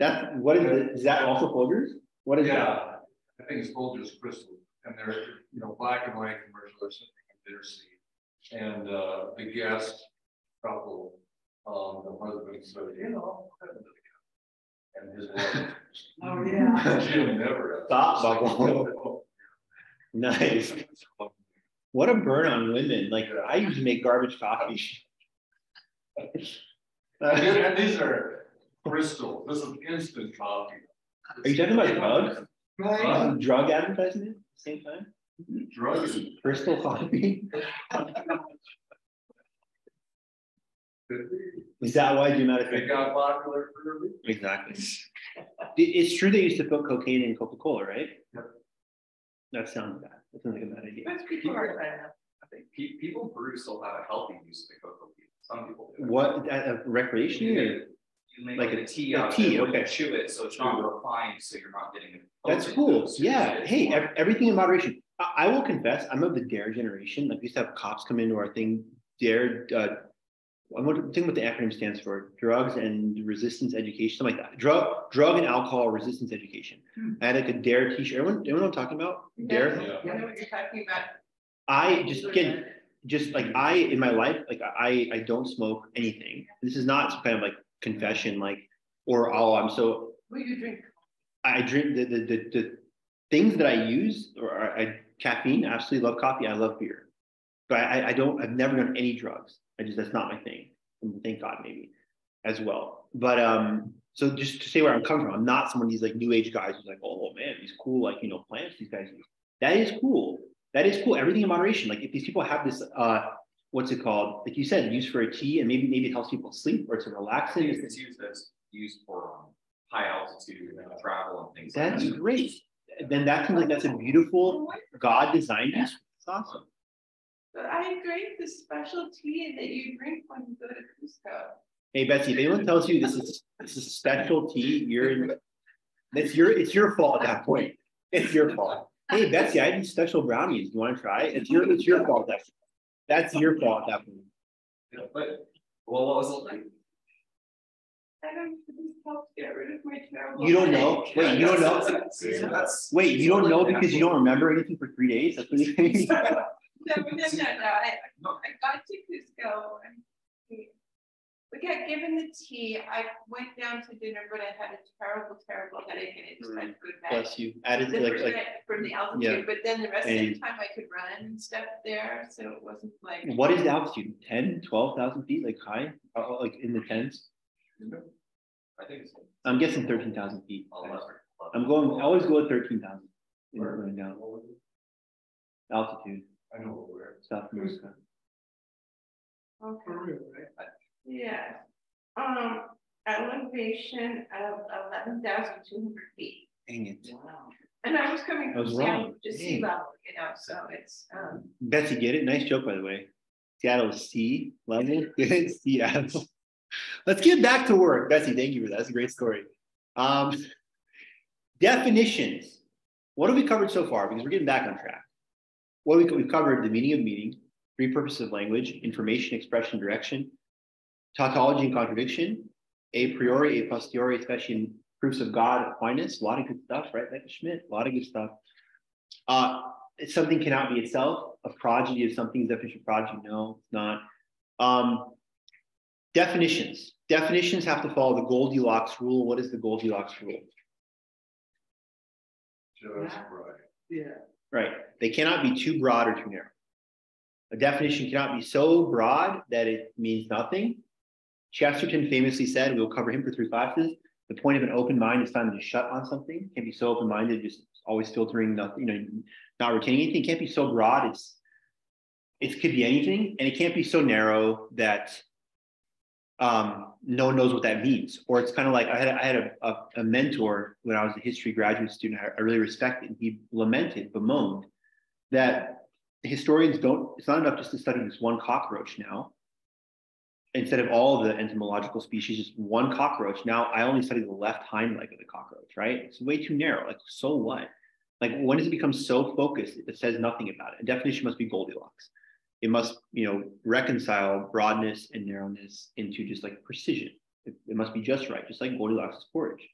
That what is it? Is that also Folgers? What is that? Yeah, I think it's Folgers Crystal, and they're, you know, black and white commercials, dinner scene. And, uh, the guest couple, um, the husband said, you know. And his wife. [LAUGHS] Oh, yeah. Jim never. Thought bubble. Nice. What a burn on women. Like I used to make garbage coffee. And these are crystal, this is instant coffee. Are you talking about drugs? Huh? Drug advertisement at the same time? Drugs. Crystal coffee? [LAUGHS] Is that why dramatic? They got popular for a reason. Exactly. [LAUGHS] It's true they used to put cocaine in Coca-Cola, right? Yep. That sounds bad. That sounds like a bad idea. Most people are bad enough. I think pe- people brew still have a healthy use of the cocoa bean. Some people do. What, uh, recreation You or? You make Like like a- a tea a out tea, it, you okay. chew it, so it's not refined, so you're not getting. It. That's cool. Yeah. Hey, ev- everything in moderation. I, I will confess, I'm of the dare generation. Like we used to have cops come into our thing, dare, uh, I'm gonna what the acronym stands for, drugs and resistance education, something like that. Drug, drug and alcohol resistance education. Hmm. I had like a dare t-shirt. Everyone, everyone know what I'm talking about? Dare? Yeah. I know what you're talking about. I just again, just like I in my life, like I I don't smoke anything. This is not some kind of like confession, like or oh I'm so Will you drink? I drink the the the, the things that I use or I, I caffeine. I absolutely love coffee. I love beer, but I I don't. I've never done any drugs. I just that's not my thing. Thank God, maybe as well. But um, so just to say where I'm coming from, I'm not someone these like new age guys who's like, oh man, these cool like you know plants these guys use. That is cool. That is cool. Everything in moderation. Like if these people have this uh, what's it called? Like you said, used for a tea, and maybe maybe it helps people sleep or it's a relaxing. think it's used as, used for um, high altitude uh, travel and things like That's that. great. Then that seems like that's a beautiful God designed use. It's awesome. But I drink the special tea that you drink when you go to Cusco. Hey Betsy, if anyone tells you this is this is special tea, you're in. That's your it's your fault at that point. It's your fault. Hey Betsy, I have these special brownies. You want to try? It's your it's your fault. That's that's your fault at that point. Yeah, But, well, what was it like? I don't, this helps get rid of my terrible. You don't know? headache. Wait, you don't know? Wait, you don't know because you don't remember anything for three days? That's what you think? [LAUGHS] [LAUGHS] No, no, no, no, I, I got to Cusco and we we got given the tea. I went down to dinner, but I had a terrible, terrible headache and it just had good back. Bless you. Added The like like night From the yeah. altitude, but then the rest of the time I could run and stuff there, so it wasn't like. what is the altitude? 10, 12,000 feet, like high, Uh, like in the tens? I think it's. I'm guessing thirteen thousand feet. I'm going, I always go at thirteen thousand. Altitude, I know where. South America. Okay. For real, right? Yeah, um, elevation of eleven thousand two hundred feet. Dang it. Wow. And I was coming I from was Seattle to sea level, you know, so it's, um, Betsy, get it? Nice joke, by the way. Seattle is sea level. [LAUGHS] Seattle. Let's get back to work. Betsy, thank you for that. That's a great story. Um, definitions. What have we covered so far? Because we're getting back on track. What we, we've covered the meaning of meaning, three purposes of language, information, expression, direction, tautology and contradiction, a priori, a posteriori, especially in proofs of God, Aquinas, a lot of good stuff, right? Like Schmidt, a lot of good stuff. Uh, something cannot be itself. A progeny of something's definition of progeny. No, it's not. Um, definitions. Definitions have to follow the Goldilocks rule. What is the Goldilocks rule? Just right. Yeah. Right. They cannot be too broad or too narrow. A definition cannot be so broad that it means nothing. Chesterton famously said, we'll cover him for three classes. The point of an open mind is finally to shut on something. Can't be so open-minded, just always filtering nothing, you know, not retaining anything. Can't be so broad. It's it could be anything, and it can't be so narrow that um, no one knows what that means. Or it's kind of like I had, I had a, a, a mentor when I was a history graduate student I, I really respected. And he lamented, bemoaned that historians don't, it's not enough just to study this one cockroach now. Instead of all the entomological species, just one cockroach. Now I only study the left hind leg of the cockroach, right? It's way too narrow. Like, so what? Like, when does it become so focused it says nothing about it? A definition must be Goldilocks it must you know reconcile broadness and narrowness into just like precision. It, it must be just right just like goldilocks porridge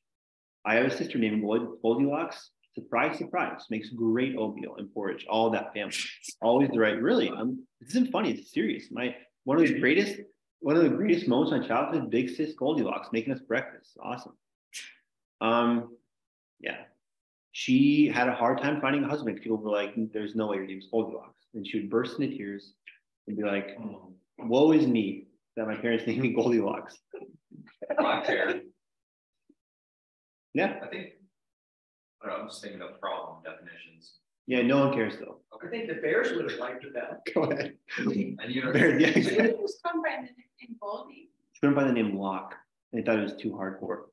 i have a sister named Gold- goldilocks. Surprise surprise makes great oatmeal and porridge all that family. Always the right really I'm, this isn't funny it's serious. My one of the greatest one of the greatest moments in my childhood big sis goldilocks making us breakfast. Awesome. Um yeah. She had a hard time finding a husband. People were like, there's no way your name's Goldilocks. And she would burst into tears and be like, hmm. woe is me that my parents named me Goldilocks. I care. Yeah. I think, I don't know, I'm just thinking of problem definitions. Yeah, no one cares though. I think the Bears would have liked it that. Go ahead. And you know. Bear- yeah, I exactly. think it was come by the nickname Goldie. She went by the name Locke. They thought it was too hardcore.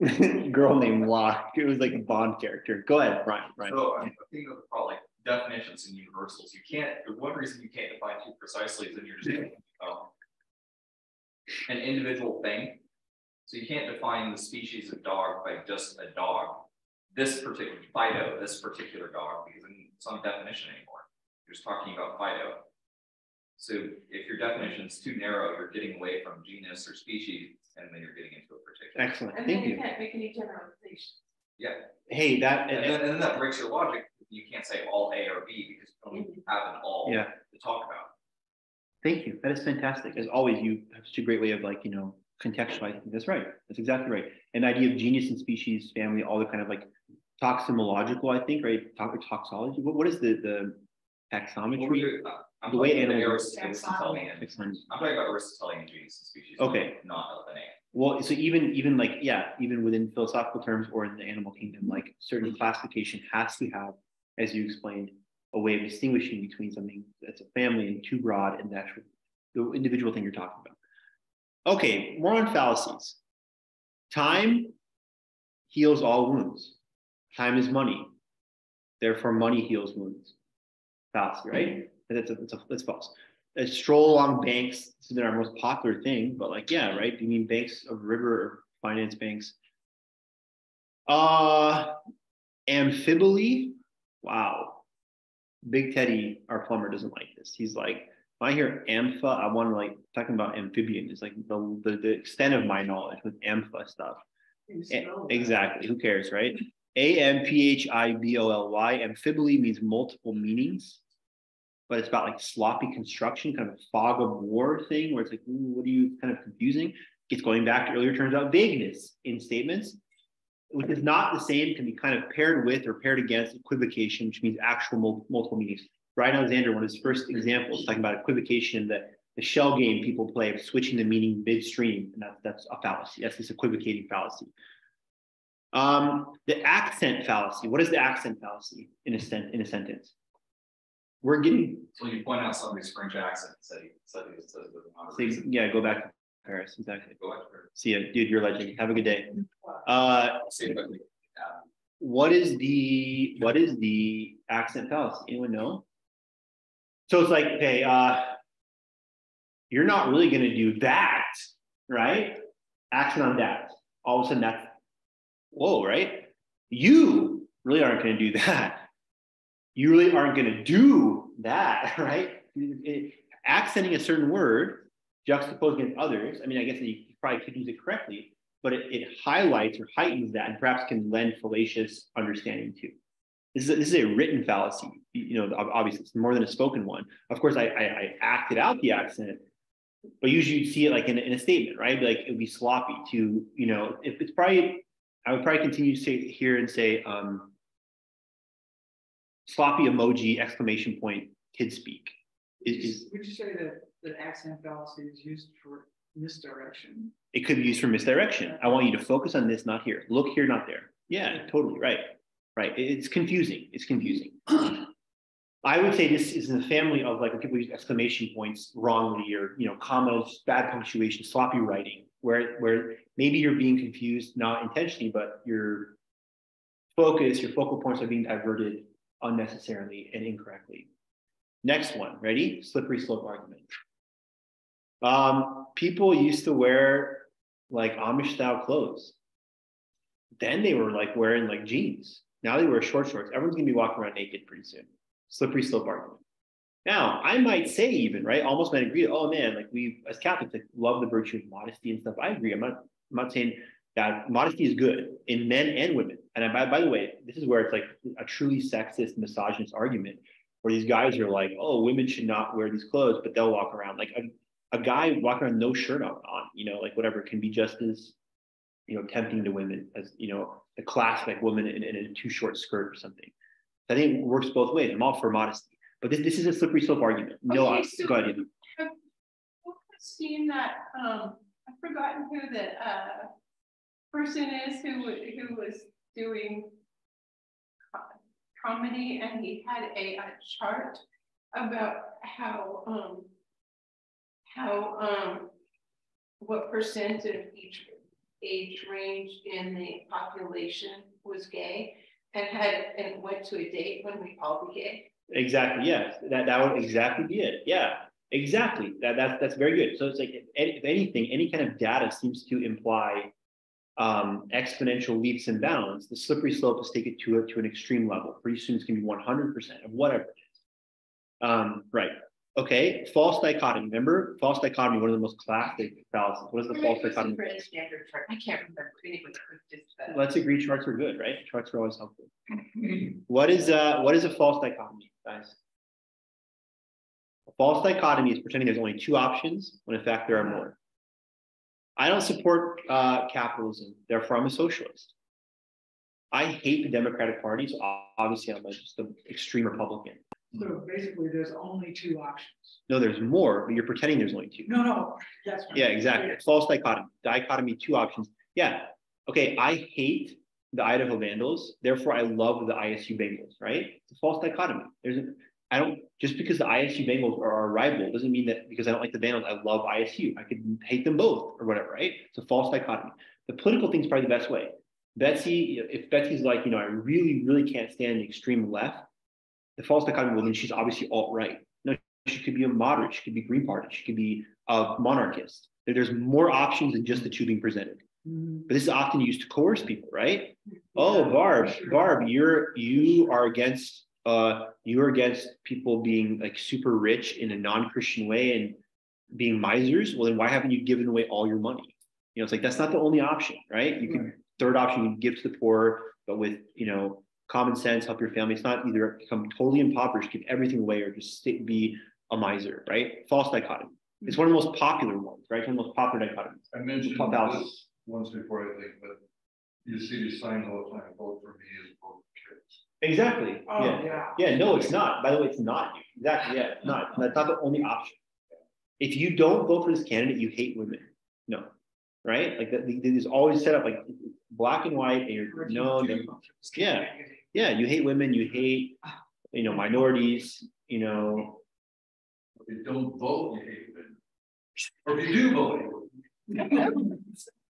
[LAUGHS] girl named Locke. It was like a Bond character. Go ahead, Brian. Brian. So I'm thinking of probably like definitions and universals. You can't, the one reason you can't define too precisely is that you're just um, an individual thing. So you can't define the species of dog by just a dog. This particular Fido, this particular dog, because it's not a definition anymore. You're just talking about Fido. So if your definition is too narrow, you're getting away from genus or species, and then you're getting into a particular. Excellent. And Thank then you you. can't make any generalizations. Yeah, Hey, that and then, and then that breaks your logic. You can't say all A or B because you don't have an all Yeah. to talk about. Thank you. That is fantastic. As always, you have such a great way of like, you know, contextualizing. That's right. That's exactly right. An idea of genus and species, family, all the kind of like toximological, I think, right? Tox- Toxology. What, what is the, the taxonometry? Uh, I'm The way talking about animals- Aristotelian. I'm talking about Aristotelian genus and species. Okay. Not of an A. Well, so even, even like, yeah, even within philosophical terms or in the animal kingdom, like certain classification has to have, as you explained, a way of distinguishing between something that's a family and too broad and the actual, the individual thing you're talking about. Okay, more on fallacies. Time heals all wounds. Time is money. Therefore, money heals wounds. Fallacy, right? That's, a, that's, a, that's false. A stroll along banks, has been our most popular thing, but like, yeah, right? Do you mean banks of river or finance banks? Uh, amphiboly, wow. Big Teddy, our plumber, doesn't like this. He's like, when I hear ampha, I want to like talking about amphibian. It's like the, the, the extent of my knowledge with ampha stuff. That. Exactly. Who cares, right? A M P H I B O L Y. Amphiboly means multiple meanings, but it's about like sloppy construction, kind of a fog of war thing, where it's like, what are you kind of confusing? It's going back to earlier terms about vagueness in statements, which is not the same, can be kind of paired with or paired against equivocation, which means actual mul- multiple meanings. Brian Alexander, one of his first examples, talking about equivocation, the, the shell game people play of switching the meaning midstream, and that's that's a fallacy. That's this equivocating fallacy. Um, the accent fallacy. What is the accent fallacy in a sen- in a sentence? We're getting So you point out somebody's French accent, said he said he says it not a so, yeah, go back to Paris. Exactly. See ya, dude. You're a legend. Have a good day. Uh, what is the what is the accent fallacy? Anyone know? So it's like, okay, uh, you're not really gonna do that, right? Action on that. All of a sudden, that's whoa, right? You really aren't gonna do [LAUGHS] that. You really aren't gonna do that, [LAUGHS] right? It- accenting a certain word juxtaposed against others. I mean, I guess you probably could use it correctly, but it, it highlights or heightens that and perhaps can lend fallacious understanding too. This is a, this is a written fallacy. You know, obviously it's more than a spoken one. Of course, I, I, I acted out the accent, but usually you'd see it like in a, in a statement, right? Like it would be sloppy to, you know, if it's probably, I would probably continue to say here and say, um, sloppy emoji, exclamation point, kid speak. Is, would you say that, that accent fallacy is used for misdirection? it could be used for misdirection. I want you to focus on this, not here. Look here, not there. Yeah, totally right. Right. It's confusing. It's confusing. [CLEARS THROAT] I would say this is in the family of like when people use exclamation points wrongly or you know commas, bad punctuation, sloppy writing, where where maybe you're being confused not intentionally, but your focus, your focal points are being diverted unnecessarily and incorrectly. Next one, ready? Slippery slope argument. Um, people used to wear like Amish style clothes. Then they were like wearing like jeans. Now they wear short shorts. Everyone's gonna be walking around naked pretty soon. Slippery slope argument. Now, I might say even, right, almost might agree, oh man, like we as Catholics like, love the virtue of modesty and stuff. I agree. I'm not, I'm not saying that modesty is good in men and women. And I, by, by the way, this is where it's like a truly sexist, misogynist argument where these guys are like, oh, women should not wear these clothes, but they'll walk around like a, guy walking around no shirt on, on, you know, like whatever can be just as, you know, tempting to women as, you know, the classic woman in, in a too short skirt or something. I think it works both ways. I'm all for modesty, but this, this is a slippery slope argument. No, Okay, so- go ahead. Have seen that, um, I've forgotten who the, uh, person is who, who was doing comedy and he had a, a chart about how, um, how, um, what percent of each age range in the population was gay? And had, and went to a date when we all be gay. Exactly, yes, that, that would exactly be it, yeah, exactly, that, that's, that's very good, so it's like, if, anything, any kind of data seems to imply. Um, exponential leaps and bounds, the slippery slope is take it to a, to an extreme level, pretty soon it's gonna be one hundred percent of whatever it is. Um, right, okay, false dichotomy, remember, false dichotomy, one of the most classic fallacies, what is the false dichotomy? Standard chart, I can't remember, anyway. Let's agree charts are good, right? Charts are always helpful. [CLEARS THROAT] What is uh what is a false dichotomy, guys? A false dichotomy is pretending there's only two options when in fact there are more. I don't support uh capitalism, therefore I'm a socialist. I hate the Democratic Party, so obviously I'm a- just an extreme Republican. So basically, there's only two options. No, there's more, but you're pretending there's only two. No, no, that's. I'm Yeah, exactly. False dichotomy. Dichotomy, two options. Yeah. Okay, I hate the Idaho Vandals, therefore I love the ISU Bengals, right? It's a false dichotomy. There's a, I don't just because the ISU Bengals are our rival doesn't mean that because I don't like the Vandals, I love ISU. I could hate them both or whatever, right? It's a false dichotomy. The political thing is probably the best way. Betsy, if Betsy's like, you know, I really, really can't stand the extreme left, the false dichotomy, woman, she's obviously alt-right. No, she could be a moderate, she could be Green Party, she could be a monarchist. There's more options than just the two being presented. Mhm. But this is often used to coerce people, right? Oh, Barb, Barb, you're you are against uh you're against people being like super rich in a non-Christian way and being misers. Well, then why haven't you given away all your money? You know, it's like that's not the only option, right? You can third option, you can give to the poor, but with you know common sense, help your family. It's not either become totally impoverished, give everything away, or just stay, be a miser, right? False dichotomy. It's one of the most popular ones, right? One of the most popular dichotomies. I mentioned this once before, I think, but you see the sign all the time, vote for me is vote for kids. Exactly. Oh, yeah. yeah. Yeah, no, it's not. By the way, it's not. Exactly. Yeah, it's not. That's not the only option. If you don't vote for this candidate, you hate women. No, right? Like that. There's always set up like black and white, and you're no, no. Yeah. Yeah, you hate women. You hate, you know, minorities. You know, If you don't vote, you hate them. Or if you do vote. you.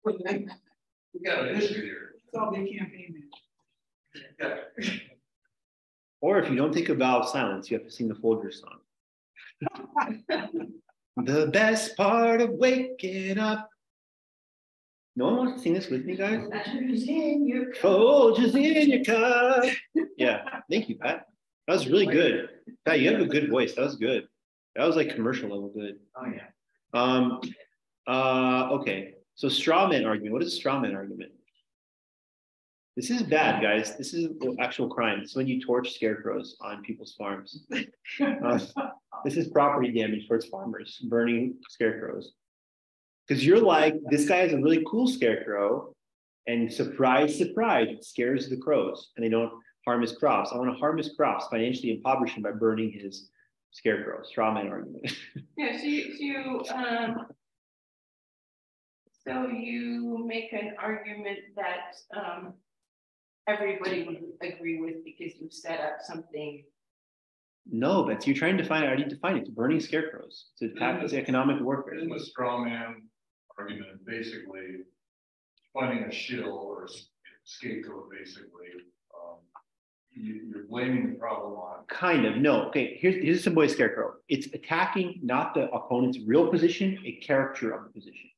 We got an issue here. It's all big campaign. Yeah. or if you don't take a vow of silence, you have to sing the Folgers song. [LAUGHS] the best part of waking up. No one wants to sing this with me, guys. Folgers in your [LAUGHS] cup. Yeah, thank you, Pat. That was really good. Pat, you have a good voice. That was good. That was like commercial level good. Oh, yeah. Um, uh, okay. So strawman argument. What is straw man argument? This is bad, guys. This is actual crime. This is when you torch scarecrows on people's farms. [LAUGHS] Uh, this is property damage towards farmers, burning scarecrows. Because you're like, this guy has a really cool scarecrow, and surprise, surprise, it scares the crows, and they don't harm his crops. I want to harm his crops, financially impoverish him by burning his scarecrow. Straw man argument. [LAUGHS] Yeah, so you, so you, um. So you make an argument that, um. Everybody would agree with because you've set up something. No, but you're trying to find, I already defined it, it's burning scarecrows, it's attack, it's economic warfare. In the straw man argument, basically, finding a shill or a scapegoat, basically, um, you, you're blaming the problem on. Kind of, no, okay, here's, here's simple way scarecrow, it's attacking not the opponent's real position, a caricature of the position.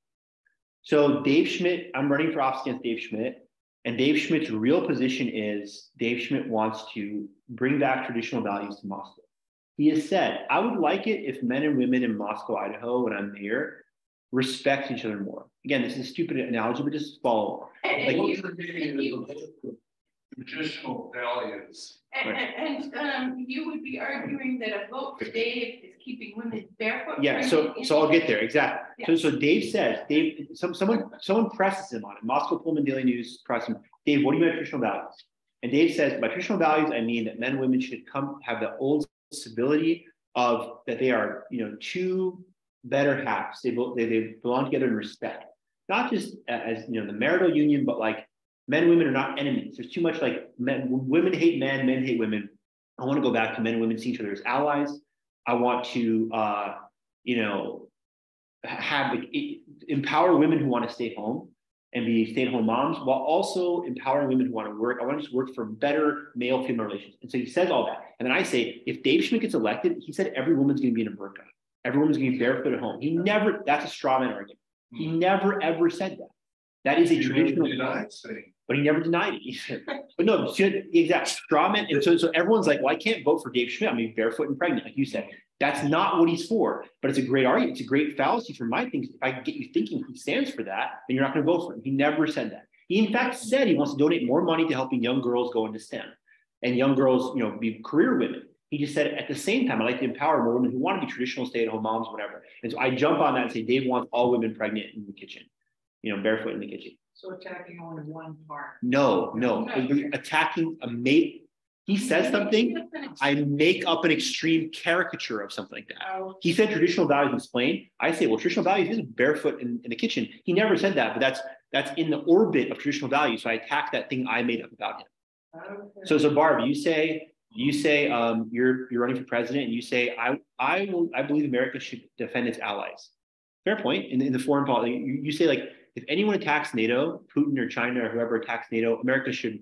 So Dave Schmidt, I'm running for office against Dave Schmidt, and Dave Schmidt's real position is Dave Schmidt wants to bring back traditional values to Moscow. He has said, I would like it if men and women in Moscow, Idaho, when I'm mayor, respect each other more. Again, this is a stupid analogy, but just follow. And, Like- and What you, is the Traditional values. and, and, and, um, you would be arguing that a vote for Dave is keeping women barefoot. Yeah, so, so I'll get there, exactly. So, so Dave says, Dave, some, someone, someone presses him on it, Moscow Pullman Daily News press him, Dave, what do you mean by traditional values? And Dave says, by traditional values, I mean that men and women should come, have the old civility of, that they are, you know, two better halves, they, they, they belong together in respect. Not just as, you know, the marital union, but like, men and women are not enemies, there's too much like, men, women hate men, men hate women. I want to go back to men and women see each other as allies. I want to, uh, you know, have empower women who want to stay home. and be stay-at-home moms while also empowering women who want to work. I want to just work for better male-female relations. And so he says all that. And then I say, if Dave Schmidt gets elected, he said every woman's going to be in a burqa. Every woman's going to be barefoot at home. He never, that's a straw man argument. He never ever said that. That is a traditional, denied but he never denied it. He said, [LAUGHS] but no, exact straw man. And so, so everyone's like, well, I can't vote for Dave Schmidt. I'm mean, barefoot and pregnant, like you said. That's not what he's for, but it's a great argument. It's a great fallacy for my things. If I get you thinking he stands for that, then you're not going to vote for him. He never said that. He in fact said he wants to donate more money to helping young girls go into STEM and young girls, you know, be career women. He just said at the same time, I like to empower more women who want to be traditional stay-at-home moms, whatever. And so I jump on that and say Dave wants all women pregnant in the kitchen, you know, barefoot in the kitchen. So attacking only one part. No, no, No. attacking a mate. He says something, I make up an extreme caricature of something like that. Oh, He said traditional values explained. I say, well, traditional values is barefoot in, in the kitchen. He never said that, but that's that's in the orbit of traditional values. So I attack that thing I made up about him. okay. So, so Barb, you say you say um, you're you're running for president, and you say I I will I believe America should defend its allies. Fair point. In, in the foreign policy, you, you say like if anyone attacks NATO, Putin or China or whoever attacks NATO, America should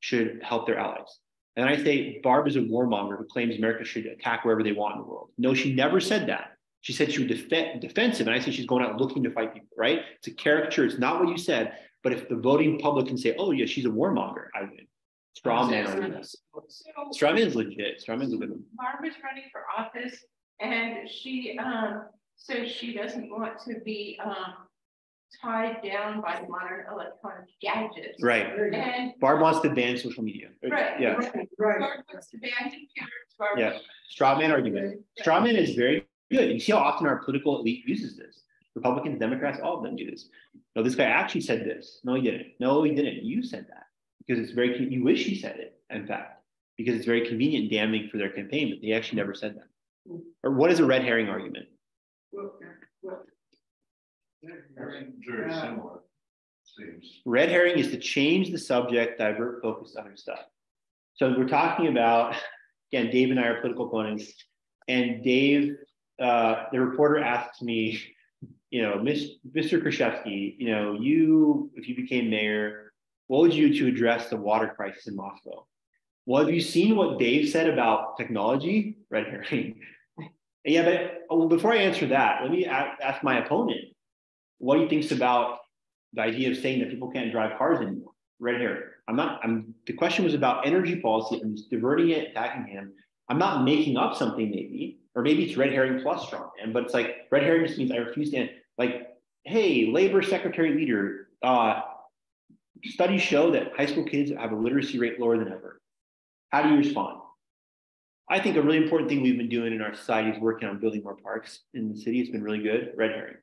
should help their allies. And I say Barb is a warmonger who claims America should attack wherever they want in the world. No, she never said that. She said she would defend defensive, and I say she's going out looking to fight people. Right? It's a caricature. It's not what you said. But if the voting public can say, "Oh yeah, she's a warmonger," I win. Straw man. argument. So Straw man's legit. Straw man's a good one. Barbara's running for office and she, um, says she doesn't want to be, um, tied down by modern electronic gadgets. Right. And Barb wants to ban social media. Right. Yeah. Right, right. Barb wants to ban computers. Barbara- Yeah. Straw man argument. Straw man is very good. You see how often our political elite uses this. Republicans, Democrats, all of them do this. No, this guy actually said this. No, he didn't. No, he didn't. You said that because it's very. con- You wish he said it. In fact, because it's very convenient and damning for their campaign, but they actually never said that. Or what is a red herring argument? Well, well, very, very similar, seems. Red herring is to change the subject, divert focus to other stuff. So we're talking about, again, Dave and I are political opponents. And Dave, uh, the reporter asks me, you know, Miss, Mr. Krashevsky, you know, you, if you became mayor, what would you do to address the water crisis in Moscow? Well, have you seen what Dave said about technology? Red herring. [LAUGHS] yeah, but oh, before I answer that, let me ask my opponent what he thinks about the idea of saying that people can't drive cars anymore. Red herring. I'm not, I'm, the question was about energy policy. I'm just diverting it, attacking him. I'm not making up something maybe, or maybe it's red herring plus straw man, but it's like red herring just means I refuse to, like, hey, labor secretary leader, uh, studies show that high school kids have a literacy rate lower than ever. How do you respond? I think a really important thing we've been doing in our society is working on building more parks in the city. It's been really good. Red herring.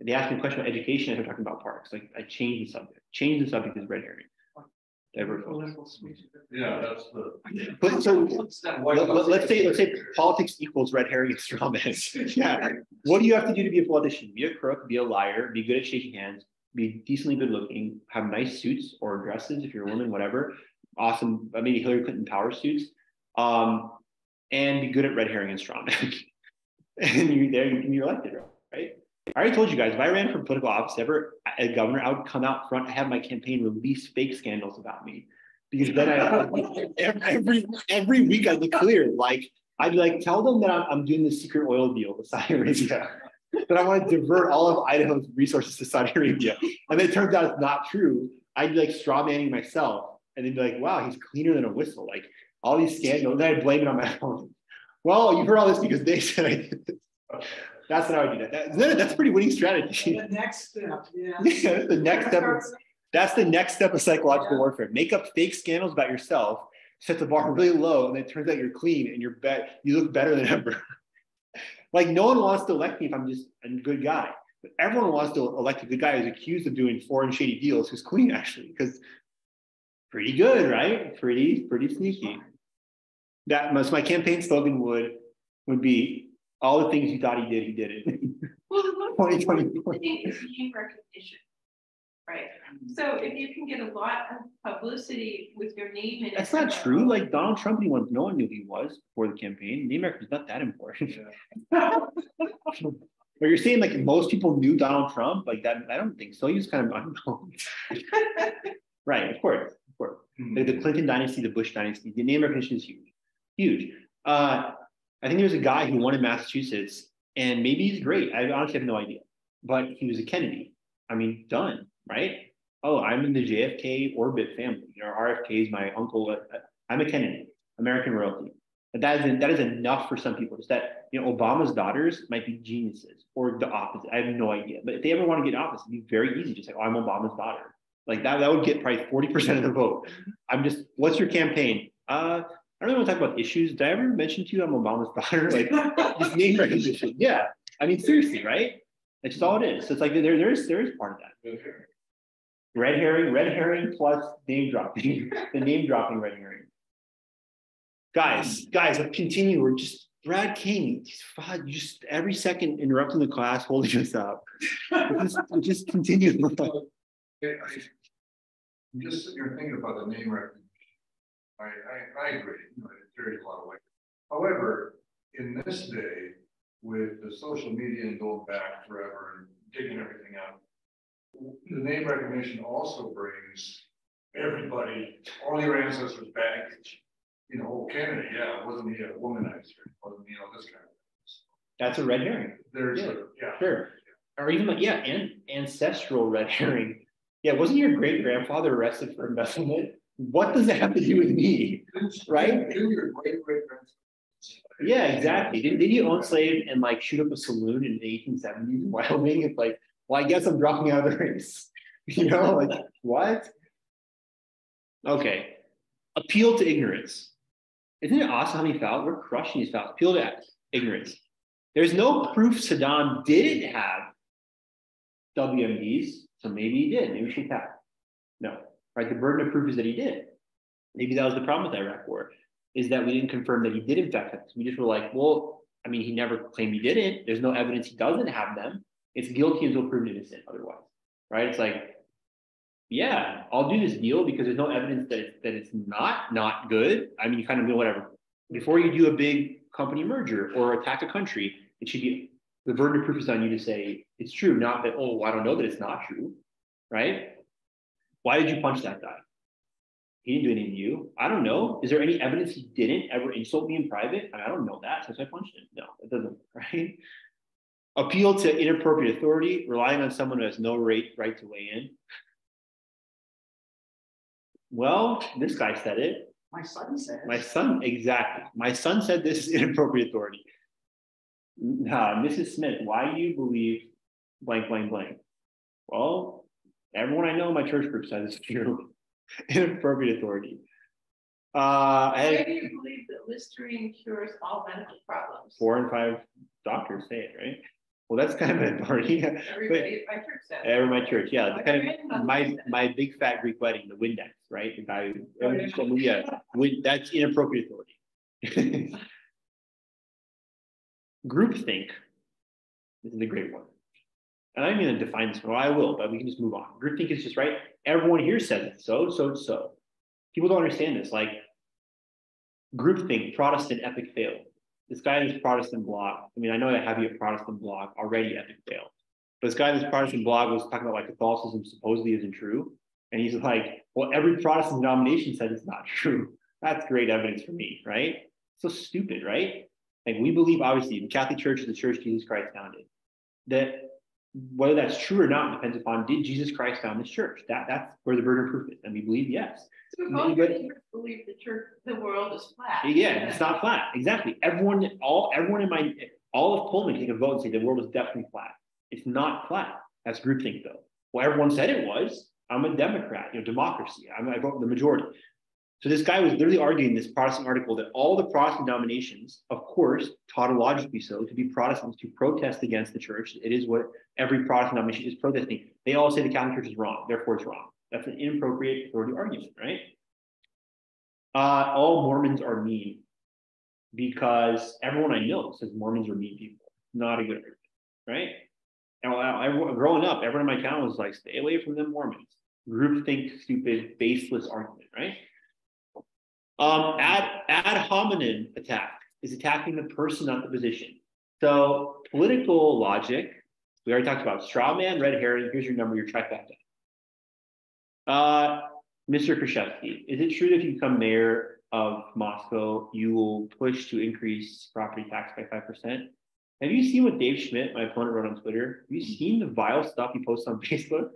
They asked me a question about education. I was talking about parks. Like I changed the subject. Change the subject is red herring. Divert focus. political speech. Yeah, that's the. But so What's that let, us say let's say politics equals red herring and straw man. [LAUGHS] yeah. What do you have to do to be a politician? Be a crook, be a liar, be good at shaking hands, be decently good looking, have nice suits or dresses if you're a woman, whatever. Awesome, maybe Hillary Clinton power suits. Um, and be good at red herring and straw man. [LAUGHS] and you're there and you're elected, right? I already told you guys, if I ran for political office ever as governor, I would come out front, I have my campaign release fake scandals about me. Because then I [LAUGHS] every every week I look clear. Like I'd be like, tell them that I'm, I'm doing this secret oil deal with Saudi Arabia. That I want to divert all of Idaho's resources to Saudi Arabia. And then it turns out it's not true. I'd be like straw manning myself and then be like, wow, he's cleaner than a whistle. Like all these scandals, then I'd blame it on my [LAUGHS] own. Well, you heard all this because they [LAUGHS] said I did this. That's how I do that. that. That's a pretty winning strategy. The next step, yeah. Yeah, [LAUGHS] the next step. of- That's the next step of psychological warfare. Make up fake scandals about yourself, set the bar really low, and then it turns out you're clean and you're bet you look better than ever. Like no one wants to elect me if I'm just a good guy, but everyone wants to elect a good guy who's accused of doing foreign shady deals, who's clean actually, because pretty good, right? Pretty pretty sneaky. That most my campaign slogan would would be all the things you thought he did, he did it. [LAUGHS] Well, the most 2024. thing is name recognition. Right, so if you can get a lot of publicity with your name in it. That's not true. Like Donald Trump, anyone, no one knew who he was before the campaign. Name record is not that important. [LAUGHS] But you're saying like most people knew Donald Trump, like that, I don't think so. He was kind of unknown. [LAUGHS] Right, of course, of course. The, the Clinton dynasty, the Bush dynasty, the name recognition is huge, huge. Uh, I think there's a guy who won in Massachusetts, and maybe he's great. I honestly have no idea, but he was a Kennedy. I mean, done, right? Oh, I'm in the JFK orbit family. You know, RFK is my uncle. uh, I'm a Kennedy, American royalty. But that is that is enough for some people. It's that you know Obama's daughters might be geniuses or the opposite. I have no idea. But if they ever want to get office, it'd be very easy. Just like, oh, I'm Obama's daughter. Like that, that would get probably 40% of the vote. I'm just, what's your campaign? Uh, I don't really want to talk about issues. Did I ever mention to you I'm Obama's daughter? [LAUGHS] Like just name recognition. Yeah. I mean, seriously, right? That's just all it is. So it's like there, there's there is part of that. Red herring, red herring plus name dropping, [LAUGHS] the name dropping red herring. Guys, guys, let's continue. We're just Brad King. Just every second interrupting the class, holding us up. Just, just continue. I, [LAUGHS] I'm just sitting here thinking about the name recognition. I, I, I agree, you know, it carries a lot of weight. However, in this day, with the social media and going back forever and digging everything out, the name recognition also brings everybody, all your ancestors baggage. You know, oh, Kennedy, yeah, wasn't he a womanizer? Wasn't he, you know, this kind of thing. That's a red herring. There's, Yeah. a yeah. Sure. Or even like, yeah, and ancestral red herring. Yeah, wasn't your great grandfather arrested for embezzlement? What does that have to do with me? Right? Your great great grandson. Yeah, exactly. Did, did you own slave and like shoot up a saloon in the eighteen seventies in Wyoming? It's like, well, I guess I'm dropping out of the race. [LAUGHS] You know, like what? Okay. Appeal to ignorance. Isn't it awesome how many fouls? We're crushing these fouls. Appeal to ignorance. There's no proof Saddam didn't have WMDs, so maybe he did. Maybe should have. No, right? The burden of proof is that he did. Maybe that was the problem with Iraq War, is that we didn't confirm that he did in fact. We just were like, well, I mean, he never claimed he didn't. There's no evidence he doesn't have them. It's guilty until proven innocent otherwise, right? It's like, yeah, I'll do this deal because there's no evidence that it's, that it's not not good. I mean, you kind of know whatever. Before you do a big company merger or attack a country, it should be the burden of proof is on you to say it's true, not that, oh, I don't know that it's not true, right? Why did you punch that guy? He didn't do anything to you. I don't know. Is there any evidence he didn't ever insult me in private? I don't know that since I punched him. No, it doesn't, [LAUGHS] right? Appeal to inappropriate authority, relying on someone who has no right, right to weigh in. Well, this guy said it. My son says. My son, exactly. My son said this is inappropriate authority. Uh, Mrs. Smith, why do you believe blank, blank, blank? Well, everyone I know in my church group says it's true. [LAUGHS] inappropriate authority. Uh, I Why had do you believe that Listerine cures all medical problems? four and five doctors say it, right? Well, that's kind of [LAUGHS] an authority. Everybody at my church says. Ever my church, yeah, the kind of my my big fat Greek wedding, the Windex, right? The guy, Oh, yeah, that's inappropriate authority. [LAUGHS] Groupthink. This is a great one. And I'm gonna define this, well, I will, but we can just move on. Groupthink is just right. Everyone here says it, so, so, so. People don't understand this, like groupthink, Protestant epic fail. This guy in this Protestant blog, I mean, I know I have you a Protestant blog already epic fail. But this guy in this Protestant blog was talking about like Catholicism supposedly isn't true. And he's like, well, every Protestant denomination says it's not [LAUGHS] true. That's great evidence for me, right? So stupid, right? Like we believe, obviously, the Catholic Church is the church Jesus Christ founded. That whether that's true or not depends upon did Jesus Christ found this church? That that's where the burden of proof is. And we believe yes. So but- believers believe the church, the world is flat. Yeah, it's not flat. Exactly. Everyone, all everyone in my all of Pullman can take a vote and say the world is definitely flat. It's not flat. That's groupthink though. Well, everyone said it was. I'm a Democrat, you know, democracy. I'm, I vote the majority. So this guy was literally arguing this Protestant article that all the Protestant denominations, of course, tautologically so, to be Protestants to protest against the church. It is what every Protestant denomination is protesting. They all say the Catholic Church is wrong, therefore it's wrong. That's an inappropriate authority argument, right? Uh, all Mormons are mean because everyone I know says Mormons are mean people. Not a good argument, right? And growing up, everyone in my town was like, stay away from them Mormons. Groupthink, stupid, baseless argument, right? Um, ad ad hominem attack is attacking the person, not the position. So political logic, we already talked about straw man, red herring. Here's your number, your trifecta. Uh, Mr. Krashevsky, is it true that if you become mayor of Moscow, you will push to increase property tax by five percent? Have you seen what Dave Schmidt, my opponent, wrote on Twitter? Have you seen the vile stuff he posts on [LAUGHS] Facebook?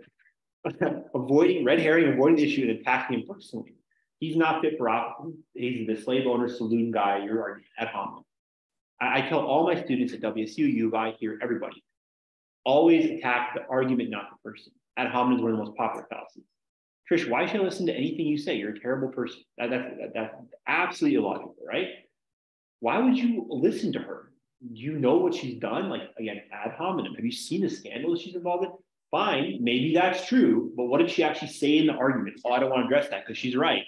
[LAUGHS] avoiding red herring, avoiding the issue, and attacking him personally. He's not fit for office. He's the slave owner saloon guy. You're at home. I, I tell all my students at WSU, U of I, here, everybody, always attack the argument, not the person. Ad hominem is one of the most popular fallacies. Trish, why should I listen to anything you say? You're a terrible person. That, that, that, that's absolutely illogical, right? Why would you listen to her? Do you know what she's done? Like, again, ad hominem. Have you seen the scandal she's involved in? Fine, maybe that's true, but what did she actually say in the argument? Oh, I don't want to address that because she's right.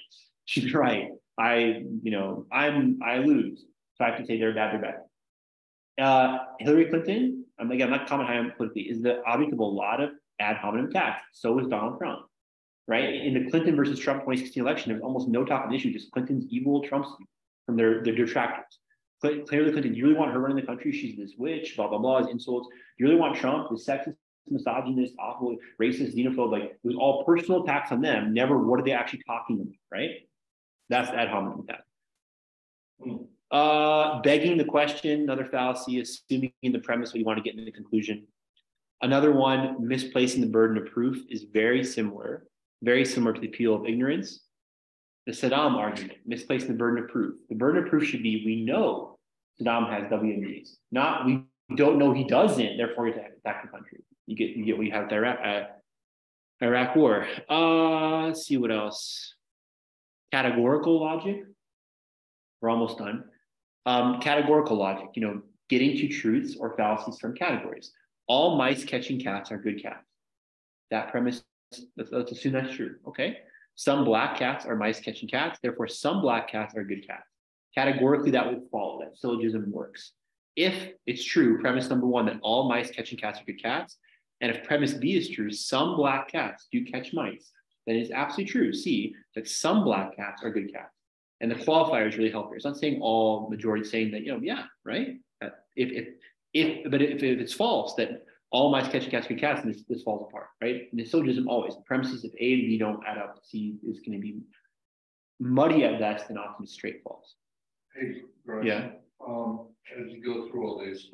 She's right. I, you know, I'm, I lose. So I have to say they're bad, they're bad. Uh, Hillary Clinton, I'm again, I'm not commenting on politically, is the object of a lot of ad hominem attacks. So is Donald Trump, right? In the Clinton versus Trump 2016 election, there was almost no topic of issue, just Clinton's evil, Trump's from their, their detractors. Clearly, Clinton, do you really want her running the country? She's this witch, blah, blah, blah, his insults. Do you really want Trump, the sexist, misogynist, awful, racist, xenophobe? Like, it was all personal attacks on them, never what are they actually talking about, right? That's ad hominem attack. Hmm. Uh, begging the question, another fallacy, assuming the premise what you want to get into the conclusion. Another one, misplacing the burden of proof is very similar, very similar to the appeal of ignorance. The Saddam argument, misplacing the burden of proof. The burden of proof should be we know Saddam has WMDs, not we don't know he doesn't, therefore he attack the country. You get you get what you have the Iraq, uh, Iraq war. Uh, see what else. Categorical logic. We're almost done. Um, categorical logic, you know, getting to truths or fallacies from categories. All mice catching cats are good cats. That premise, let's, let's assume that's true. Okay. Some black cats are mice catching cats. Therefore, some black cats are good cats. Categorically, that would follow. That syllogism works. If it's true, premise number one, that all mice catching cats are good cats, and if premise B is true, some black cats do catch mice, then it's absolutely true. See that some black cats are good cats. And the qualifiers really help here. It's not saying all majority saying that, you know, yeah, right? Uh, if, if, if, but if, if it's false, that all mice catching cats good cats, and this, this falls apart, right? And the syllogism always, the premises of A and B don't add up, C is going to be muddy at best and often straight false. Hey, Brian, Yeah. Um, as you go through all these,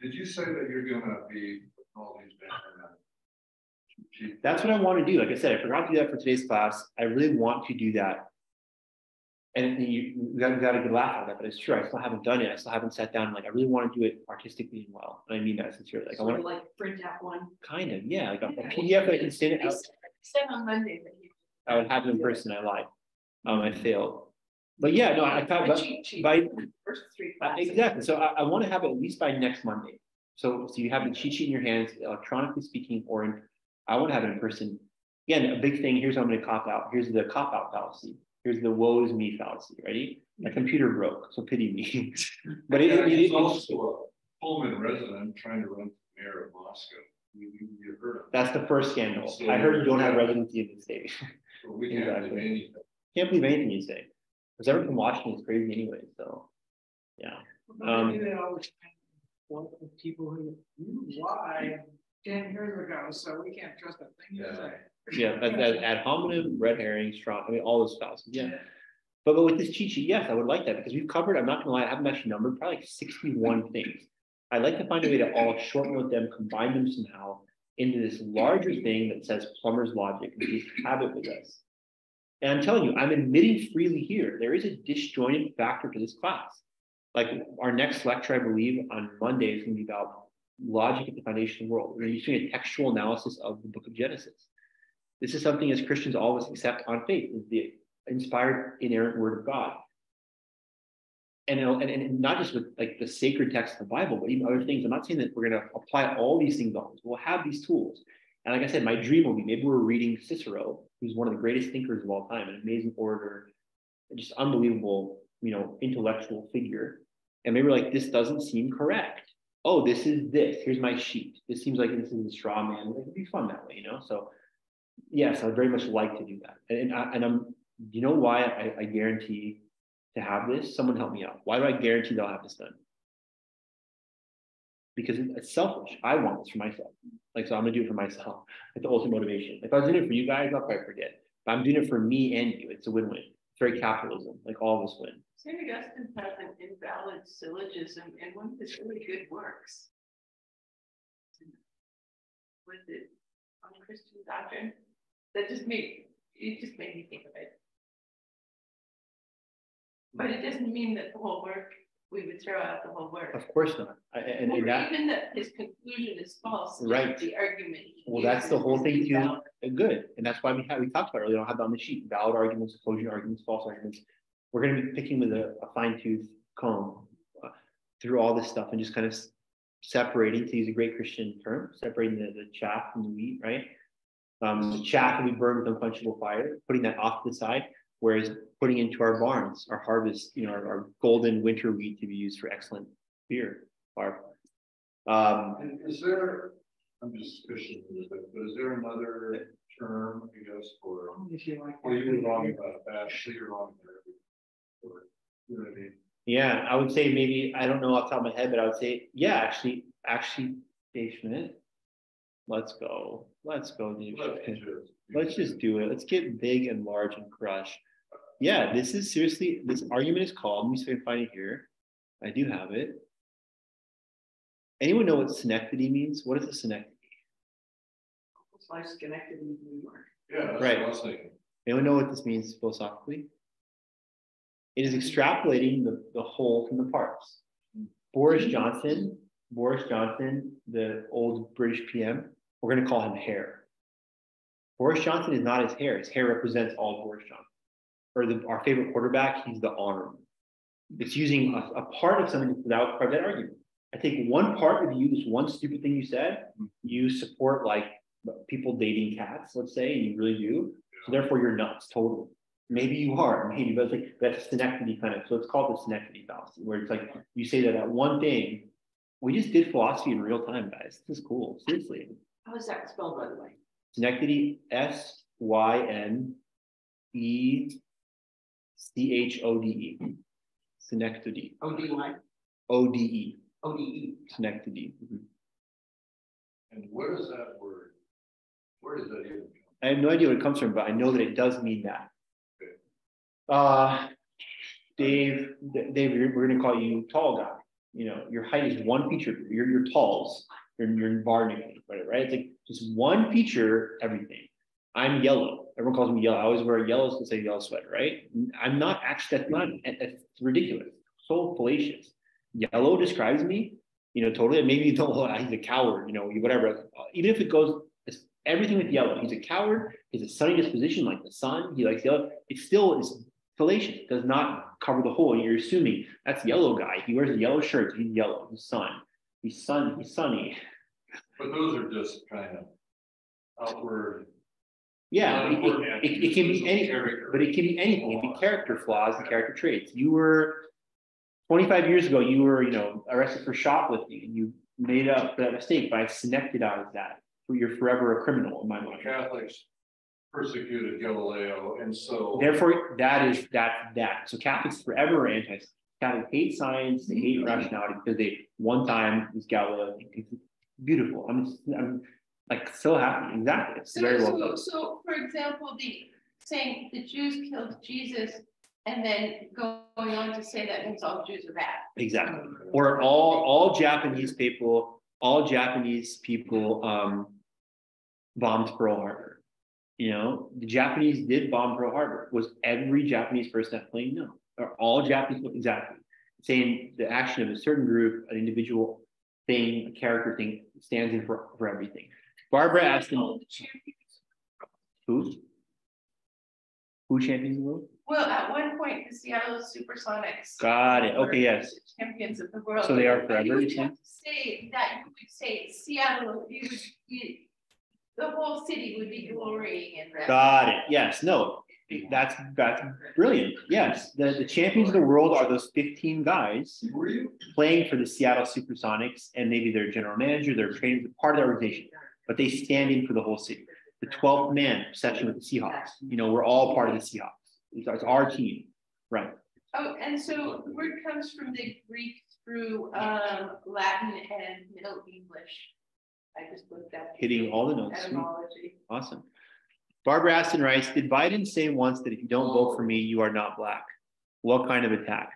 did you say that you're gonna be putting all these down? In that sheet? That's what I want to do. Like I said, I forgot to do that for today's class. I really want to do that. And you, got, got a good laugh at that, but it's true. I still haven't done it. I still haven't sat down. Like I really want to do it artistically and well. And I mean that sincerely. Like I want of like print out one. kind of, yeah, like a, a PDF that I can send it out. said on Monday that you. I would have it in person. I lied. Um, I failed. But yeah, no, I thought cheat by First three Uh, classes. Exactly. So I, I want to have it at least by next Monday. So, so you have the cheat sheet in your hands, electronically speaking, or in, I want to have it in person. Again, a big thing here's how I'm going to cop out. Here's the cop out fallacy. Here's the woe is me fallacy. Ready? My mm-hmm. computer broke, so pity me. [LAUGHS] but yeah, it, it's also a Pullman resident trying to run for mayor of Moscow. You, you, you heard of That's the first scandal. So I heard you don't have residency in the state. [LAUGHS] We can't exactly. believe anything. Can't believe anything you say. Because everyone from Washington is crazy anyway. So, yeah. Um, people who knew why 10 years ago, so we can't trust a thing yeah. they yeah, that, ad hominem, red herring, strong, I mean, all those styles. Yeah. yeah. But, but with this cheat sheet, yes, I would like that because we've covered, I'm not going to lie, I haven't actually numbered probably like 61 [LAUGHS] things. I'd like to find a way to all shortload them, combine them somehow into this larger thing that says plumber's logic and just have it with us. And I'm telling you, I'm admitting freely here, there is a disjointed factor to this class. Like our next lecture, I believe, on Monday is going to be about logic at the foundation of the world. We're doing a textual analysis of the book of Genesis. This is something as Christians always accept on faith, is the inspired, inerrant word of God. And, and, and not just with like the sacred text of the Bible, but even other things. I'm not saying that we're going to apply all these things always. We'll have these tools. And like I said, my dream will be maybe we're reading Cicero, who's one of the greatest thinkers of all time, an amazing orator, just unbelievable, you know, intellectual figure. And maybe like, this doesn't seem correct. Oh, this is this. Here's my sheet. This seems like this is a straw man. It would be fun that way, you know? So yes, I'd very much like to do that. And, and, I, and I'm, you know why I, I guarantee to have this? Someone help me out. Why do I guarantee they'll have this done? because it's selfish. I want this for myself. Like, so I'm gonna do it for myself. It's the ultimate motivation. If I was doing it for you guys, I'll probably forget. But I'm doing it for me and you. It's a win-win. It's very capitalism, like all of us win. St. Augustine has an invalid syllogism in one of his really good works. Was it on Christian doctrine? That just made, it just made me think of it. But it doesn't mean that the whole work, we would throw out the whole work. Of course not. I- And, and that, even that his conclusion is false. Right. The argument. well, that's the whole thing too. Good, and that's why we have, we talked about earlier, have that on the sheet, valid arguments, opposing arguments, false arguments. We're gonna be picking with a a fine tooth comb uh, through all this stuff and just kind of separating, to use a great Christian term, separating the, the chaff from the wheat, right? Um, the chaff can be burned with unquenchable fire, putting that off to the side, whereas putting into our barns, our harvest, you know, our, our golden winter wheat to be used for excellent beer. Um, is there, I'm just fishing a little bit, but is there another term, I guess, for, If you like. well, you were wrong about that, so you're wrong there. Or, You know what I mean? Yeah, I would say maybe, I don't know off the top of my head, but I would say, yeah, actually, actually, Dave Schmidt. Let's go, let's go, Dave Let's Schmidt. just- Let's just do it. Let's get big and large and crush. Yeah, this is seriously, this argument is called, let me see if I can find it here. I do have it. Anyone know what synecdoche means? What is a synecdoche? It's Schenectady, New York. Yeah, that's what Right. I was thinking. Anyone know what this means philosophically? It is extrapolating the, the whole from the parts. Boris Johnson, Boris Johnson, the old British PM, we're gonna call him hair. Boris Johnson is not his hair. His hair represents all Boris Johnson. Or the, our favorite quarterback, he's the arm. It's using a, a part of something without part of that argument. I take one part of you, this one stupid thing you said, mm. you support like people dating cats, let's say, and you really do. So therefore you're nuts, totally. Maybe you are, maybe, but it's like that's synecdoche kind of, so it's called the synecdoche fallacy, where it's like you say that that one thing. We just did philosophy in real time, guys. This is cool, seriously. How is that spelled, by the way? Synecdoche, S Y N E C H O D E. Synecdoche, O D Y, O D E, O D E. synecdoche. Mhm. And where does that word, where does that even come? I have no idea where it comes from, but I know that it does mean that. Okay. Uh, Dave, Dave, we're gonna call you tall guy. You know, your height is one feature. You're, you're talls. You're, you're in bar nickname, right? Right? It's like just one feature, everything. I'm yellow. Everyone calls me yellow. I always wear yellow to say yellow sweater, right? I'm not actually, that's not, it's ridiculous. So fallacious. Yellow describes me, you know, totally. Maybe you don't, oh, he's a coward, you know, whatever. Even if it goes, everything with yellow. He's a coward. He's a sunny disposition like the sun. He likes yellow. It still is fallacious. It does not cover the whole. You're assuming that's yellow guy. He wears a yellow shirt. He's yellow. He's sun. He's sun. He's sunny. But those are just kind of outward. Yeah, it, it, it, it can be any, character. but it can be anything. It can be character flaws and character traits. You were 25 years ago, you were, you know, arrested for shoplifting and you made up that mistake by synecdized that. You're forever a criminal in my mind. Catholics persecuted Galileo, and so. Therefore, that is that that. So Catholics forever are anti. Catholics hate science, they hate rationality because they one time was Galileo. It's beautiful. I'm, I'm like so happy. Exactly. It's So, very well so, so, for example, the saying the Jews killed Jesus and then going on to say that means all Jews are bad. Exactly. Or all all Japanese people, all Japanese people um bombed Pearl Harbor. You know, the Japanese did bomb Pearl Harbor. Was every Japanese person that plane? No. Are all Japanese exactly saying the action of a certain group, an individual thing, a character thing stands in for, for everything. Barbara asked him, the champions. who? Who champions the world? Well, at one point, the Seattle Supersonics. Got it. Okay, yes. Champions of the world. So they are forever, you would have to say that, you would say Seattle, you would, you, the whole city would be glorying in that. Got it. Yes, no, that's, that's brilliant. Yes, the, the champions of the world are those fifteen guys playing for the Seattle Supersonics and maybe their general manager, their trainer, part of the organization, but they stand in for the whole city. The twelfth man section with the Seahawks, you know, we're all part of the Seahawks. It's it's our team, right? Oh, and so the word comes from the Greek through um Latin and Middle English. I just looked up. Hitting all the notes. Etymology. Awesome. Barbara Aston Rice, did Biden say once that if you don't vote for me, you are not black? What kind of attack?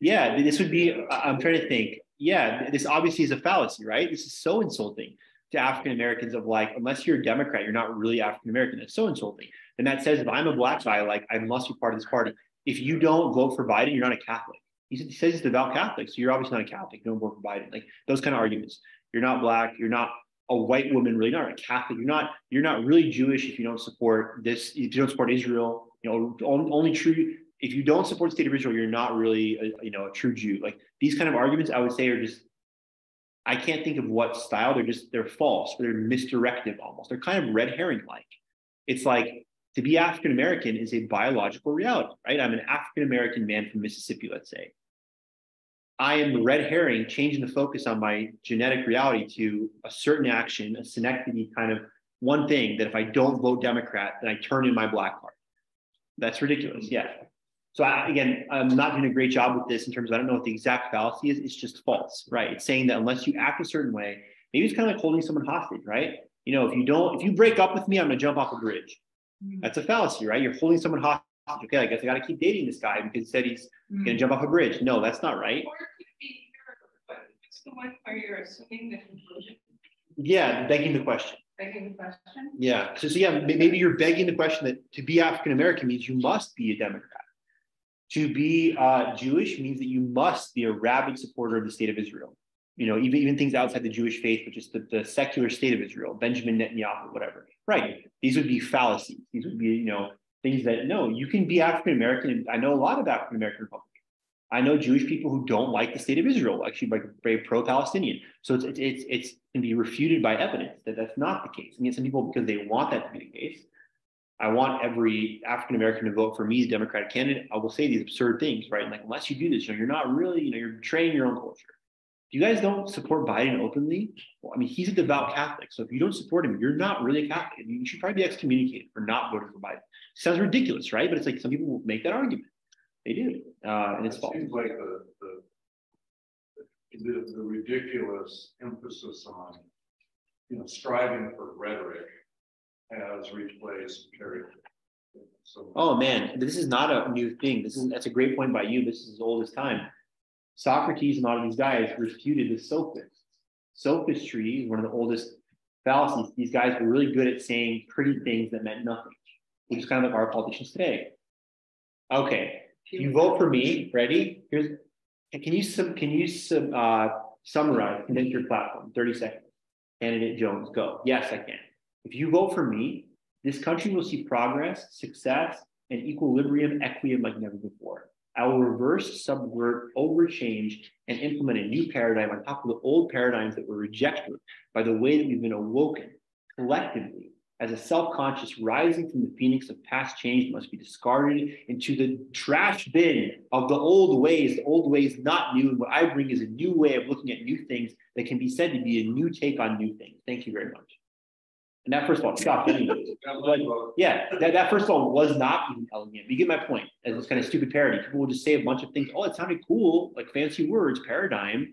Yeah, this would be, I'm trying to think. Yeah, this obviously is a fallacy, right? This is so insulting to African Americans of like, unless you're a Democrat, you're not really African American. That's so insulting. And that says if I'm a black guy, like I must be part of this party. If you don't vote for Biden, you're not a Catholic. He says he's devout Catholic, so you're obviously not a Catholic. Don't vote for Biden. Like those kind of arguments. You're not black. You're not a white woman. Really not a Catholic. You're not. You're not really Jewish if you don't support this. If you don't support Israel, you know, only true. If you don't support the state of Israel, you're not really, a, you know, a true Jew. Like these kind of arguments, I would say are just. I can't think of what style. They're just they're false. They're misdirective almost. They're kind of red herring like. It's like to be African American is a biological reality, right? I'm an African American man from Mississippi, let's say. I am the red herring changing the focus on my genetic reality to a certain action, a synecdoche kind of one thing that if I don't vote Democrat, then I turn in my black card. That's ridiculous. Yeah. So I, again, I'm not doing a great job with this in terms of I don't know what the exact fallacy is. It's just false, right? It's saying that unless you act a certain way, maybe it's kind of like holding someone hostage, right? You know, if you don't, if you break up with me, I'm gonna jump off a bridge. Mm-hmm. That's a fallacy, right? You're holding someone hostage. Okay, I guess I got to keep dating this guy because he said he's Mm. gonna jump off a bridge. No, that's not right. Or it could be, but it's the one where you're assuming the conclusion, Yeah, begging the question. begging the question. Yeah. So, so yeah, maybe you're begging the question that to be African American means you must be a Democrat. To be uh, Jewish means that you must be a rabid supporter of the state of Israel. You know, even, even things outside the Jewish faith, which is the, the secular state of Israel, Benjamin Netanyahu, whatever. Right. These would be fallacies. These would be, you know, things that no, you can be African American. I know a lot of African American Republicans. I know Jewish people who don't like the state of Israel, actually like very pro-Palestinian. So it's it's it's, can be refuted by evidence that that's not the case. And yet some people, because they want that to be the case, I want every African American to vote for me as Democratic candidate. I will say these absurd things, right? Like unless you do this, you know, you're not really, you know, you're betraying your own culture. You guys don't support Biden openly, well, I mean, he's a devout Catholic. So if you don't support him, you're not really a Catholic. You should probably be excommunicated for not voting for Biden. Sounds ridiculous, right? But it's like some people will make that argument. They do, uh, and it's It false. Seems like the, the. The, the ridiculous emphasis on, you know, striving for rhetoric has replaced character. So. Oh man, this is not a new thing. This is that's a great point by you. This is as old as time. Socrates and a lot of these guys refuted the sophists. Sophistry is one of the oldest fallacies. These guys were really good at saying pretty things that meant nothing, which is kind of like our politicians today. Okay, you vote for me. Ready? Here's. Can you sum? Can you uh, summarize? Condense your platform. Thirty seconds. Candidate Jones, go. Yes, I can. If you vote for me, this country will see progress, success, and equilibrium, equium like never before. I will reverse, subvert, overchange, and implement a new paradigm on top of the old paradigms that were rejected by the way that we've been awoken collectively as a self-conscious rising from the phoenix of past change must be discarded into the trash bin of the old ways. The old ways not new, and what I bring is a new way of looking at new things that can be said to be a new take on new things. Thank you very much. And that first of all, stop. Anyway. But yeah, that, that first of all was not even elegant. You get my point as this kind of stupid parody. People will just say a bunch of things. Oh, it sounded cool, like fancy words, paradigm,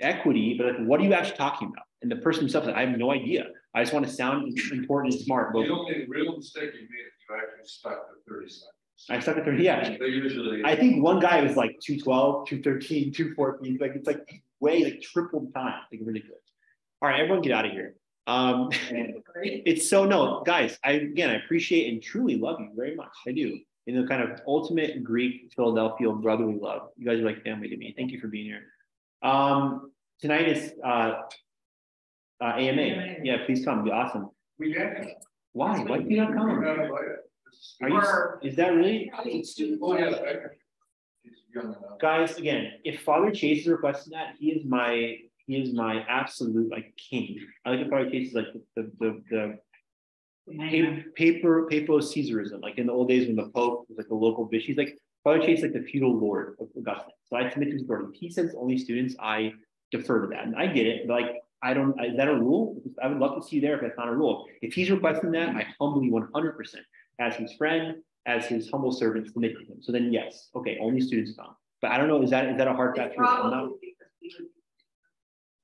equity, but like, what are you actually talking about? And the person himself said, I have no idea. I just want to sound important and smart. The only real mistake you made is you actually stuck to thirty seconds. I stuck at 30. Yeah. They usually. I think one guy was like 212, 213, 214. Like it's like way like triple the time. Like really good. All right, everyone get out of here. Um, [LAUGHS] [LAUGHS] it's so no, guys. I again I appreciate and truly love you very much. I do. In the kind of ultimate Greek Philadelphia brotherly love. You guys are like family to me. Thank you for being here. Um, tonight is uh, uh, AMA. AMA. Yeah, please come. It'd be awesome. We get. Why? Why do you not We're come? not. Are you? Is that really? Oh, yeah. I- He's young enough. guys, again, if Father Chase is requesting that, he is my he is my absolute like king. I like Father Chase is like the the the, the pa- paper paper Caesarism, like in the old days when the Pope was like the local bishop. He's like Father Chase like the feudal lord of Augustine. So I submit to his authority. If he sends only students, I defer to that. And I get it, but like I don't is that a rule? I would love to see you there if that's not a rule. If he's requesting that, I humbly 100 percent as his friend, as his humble servant, submit to him. So then yes, okay, only students come. But I don't know, is that is that a hard fact? rule? I'm not- probably because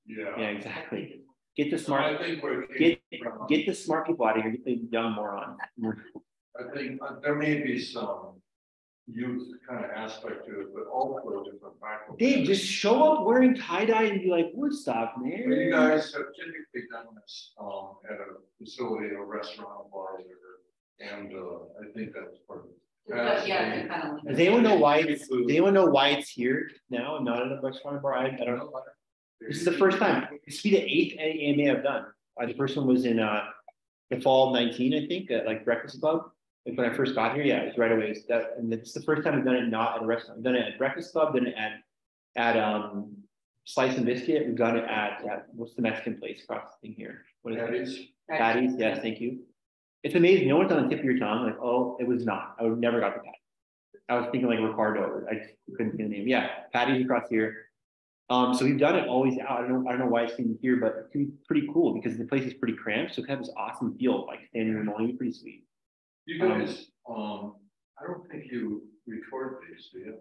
Yeah. Yeah, exactly. Get the So smart, I think we're. get, get the smart people out of here, get the young moron. I think uh, there may be some youth kind of aspect to it, but also different faculty. Dave, just show up wearing tie-dye and be like, Woodstock, man. Well, You guys have typically done this, um, at a facility, a restaurant, a bar, whatever, and, uh, I think that's part of. it. But yeah, they kind of. Does anyone know why it's, does anyone know why it's here now and not at a restaurant bar? I, I don't know. This is the first time. This will be the eighth AMA I've done. Uh, the first one was in, uh, the fall of nineteen, I think, at like Breakfast Club. Like when I first got here, yeah, it was right away. It's that, and it's the first time I've done it not at a restaurant. I've done it at Breakfast Club, done it at, at, um, Slice and Biscuit. We've done it at, at, what's the Mexican place across the thing here? What is it? Patties, Patties, yes, thank you. It's amazing. No one's on the tip of your tongue, like, oh, it was not. I would never got the patty. I was thinking like Ricardo. I couldn't think of the name. Yeah, patties across here. Um, so we've done it always out. I don't know, I don't know why it's in here, but it's gonna be pretty cool because the place is pretty cramped. So it kind of this awesome feel, like standing room only, pretty sweet. you guys, um, I don't think you record these, do you?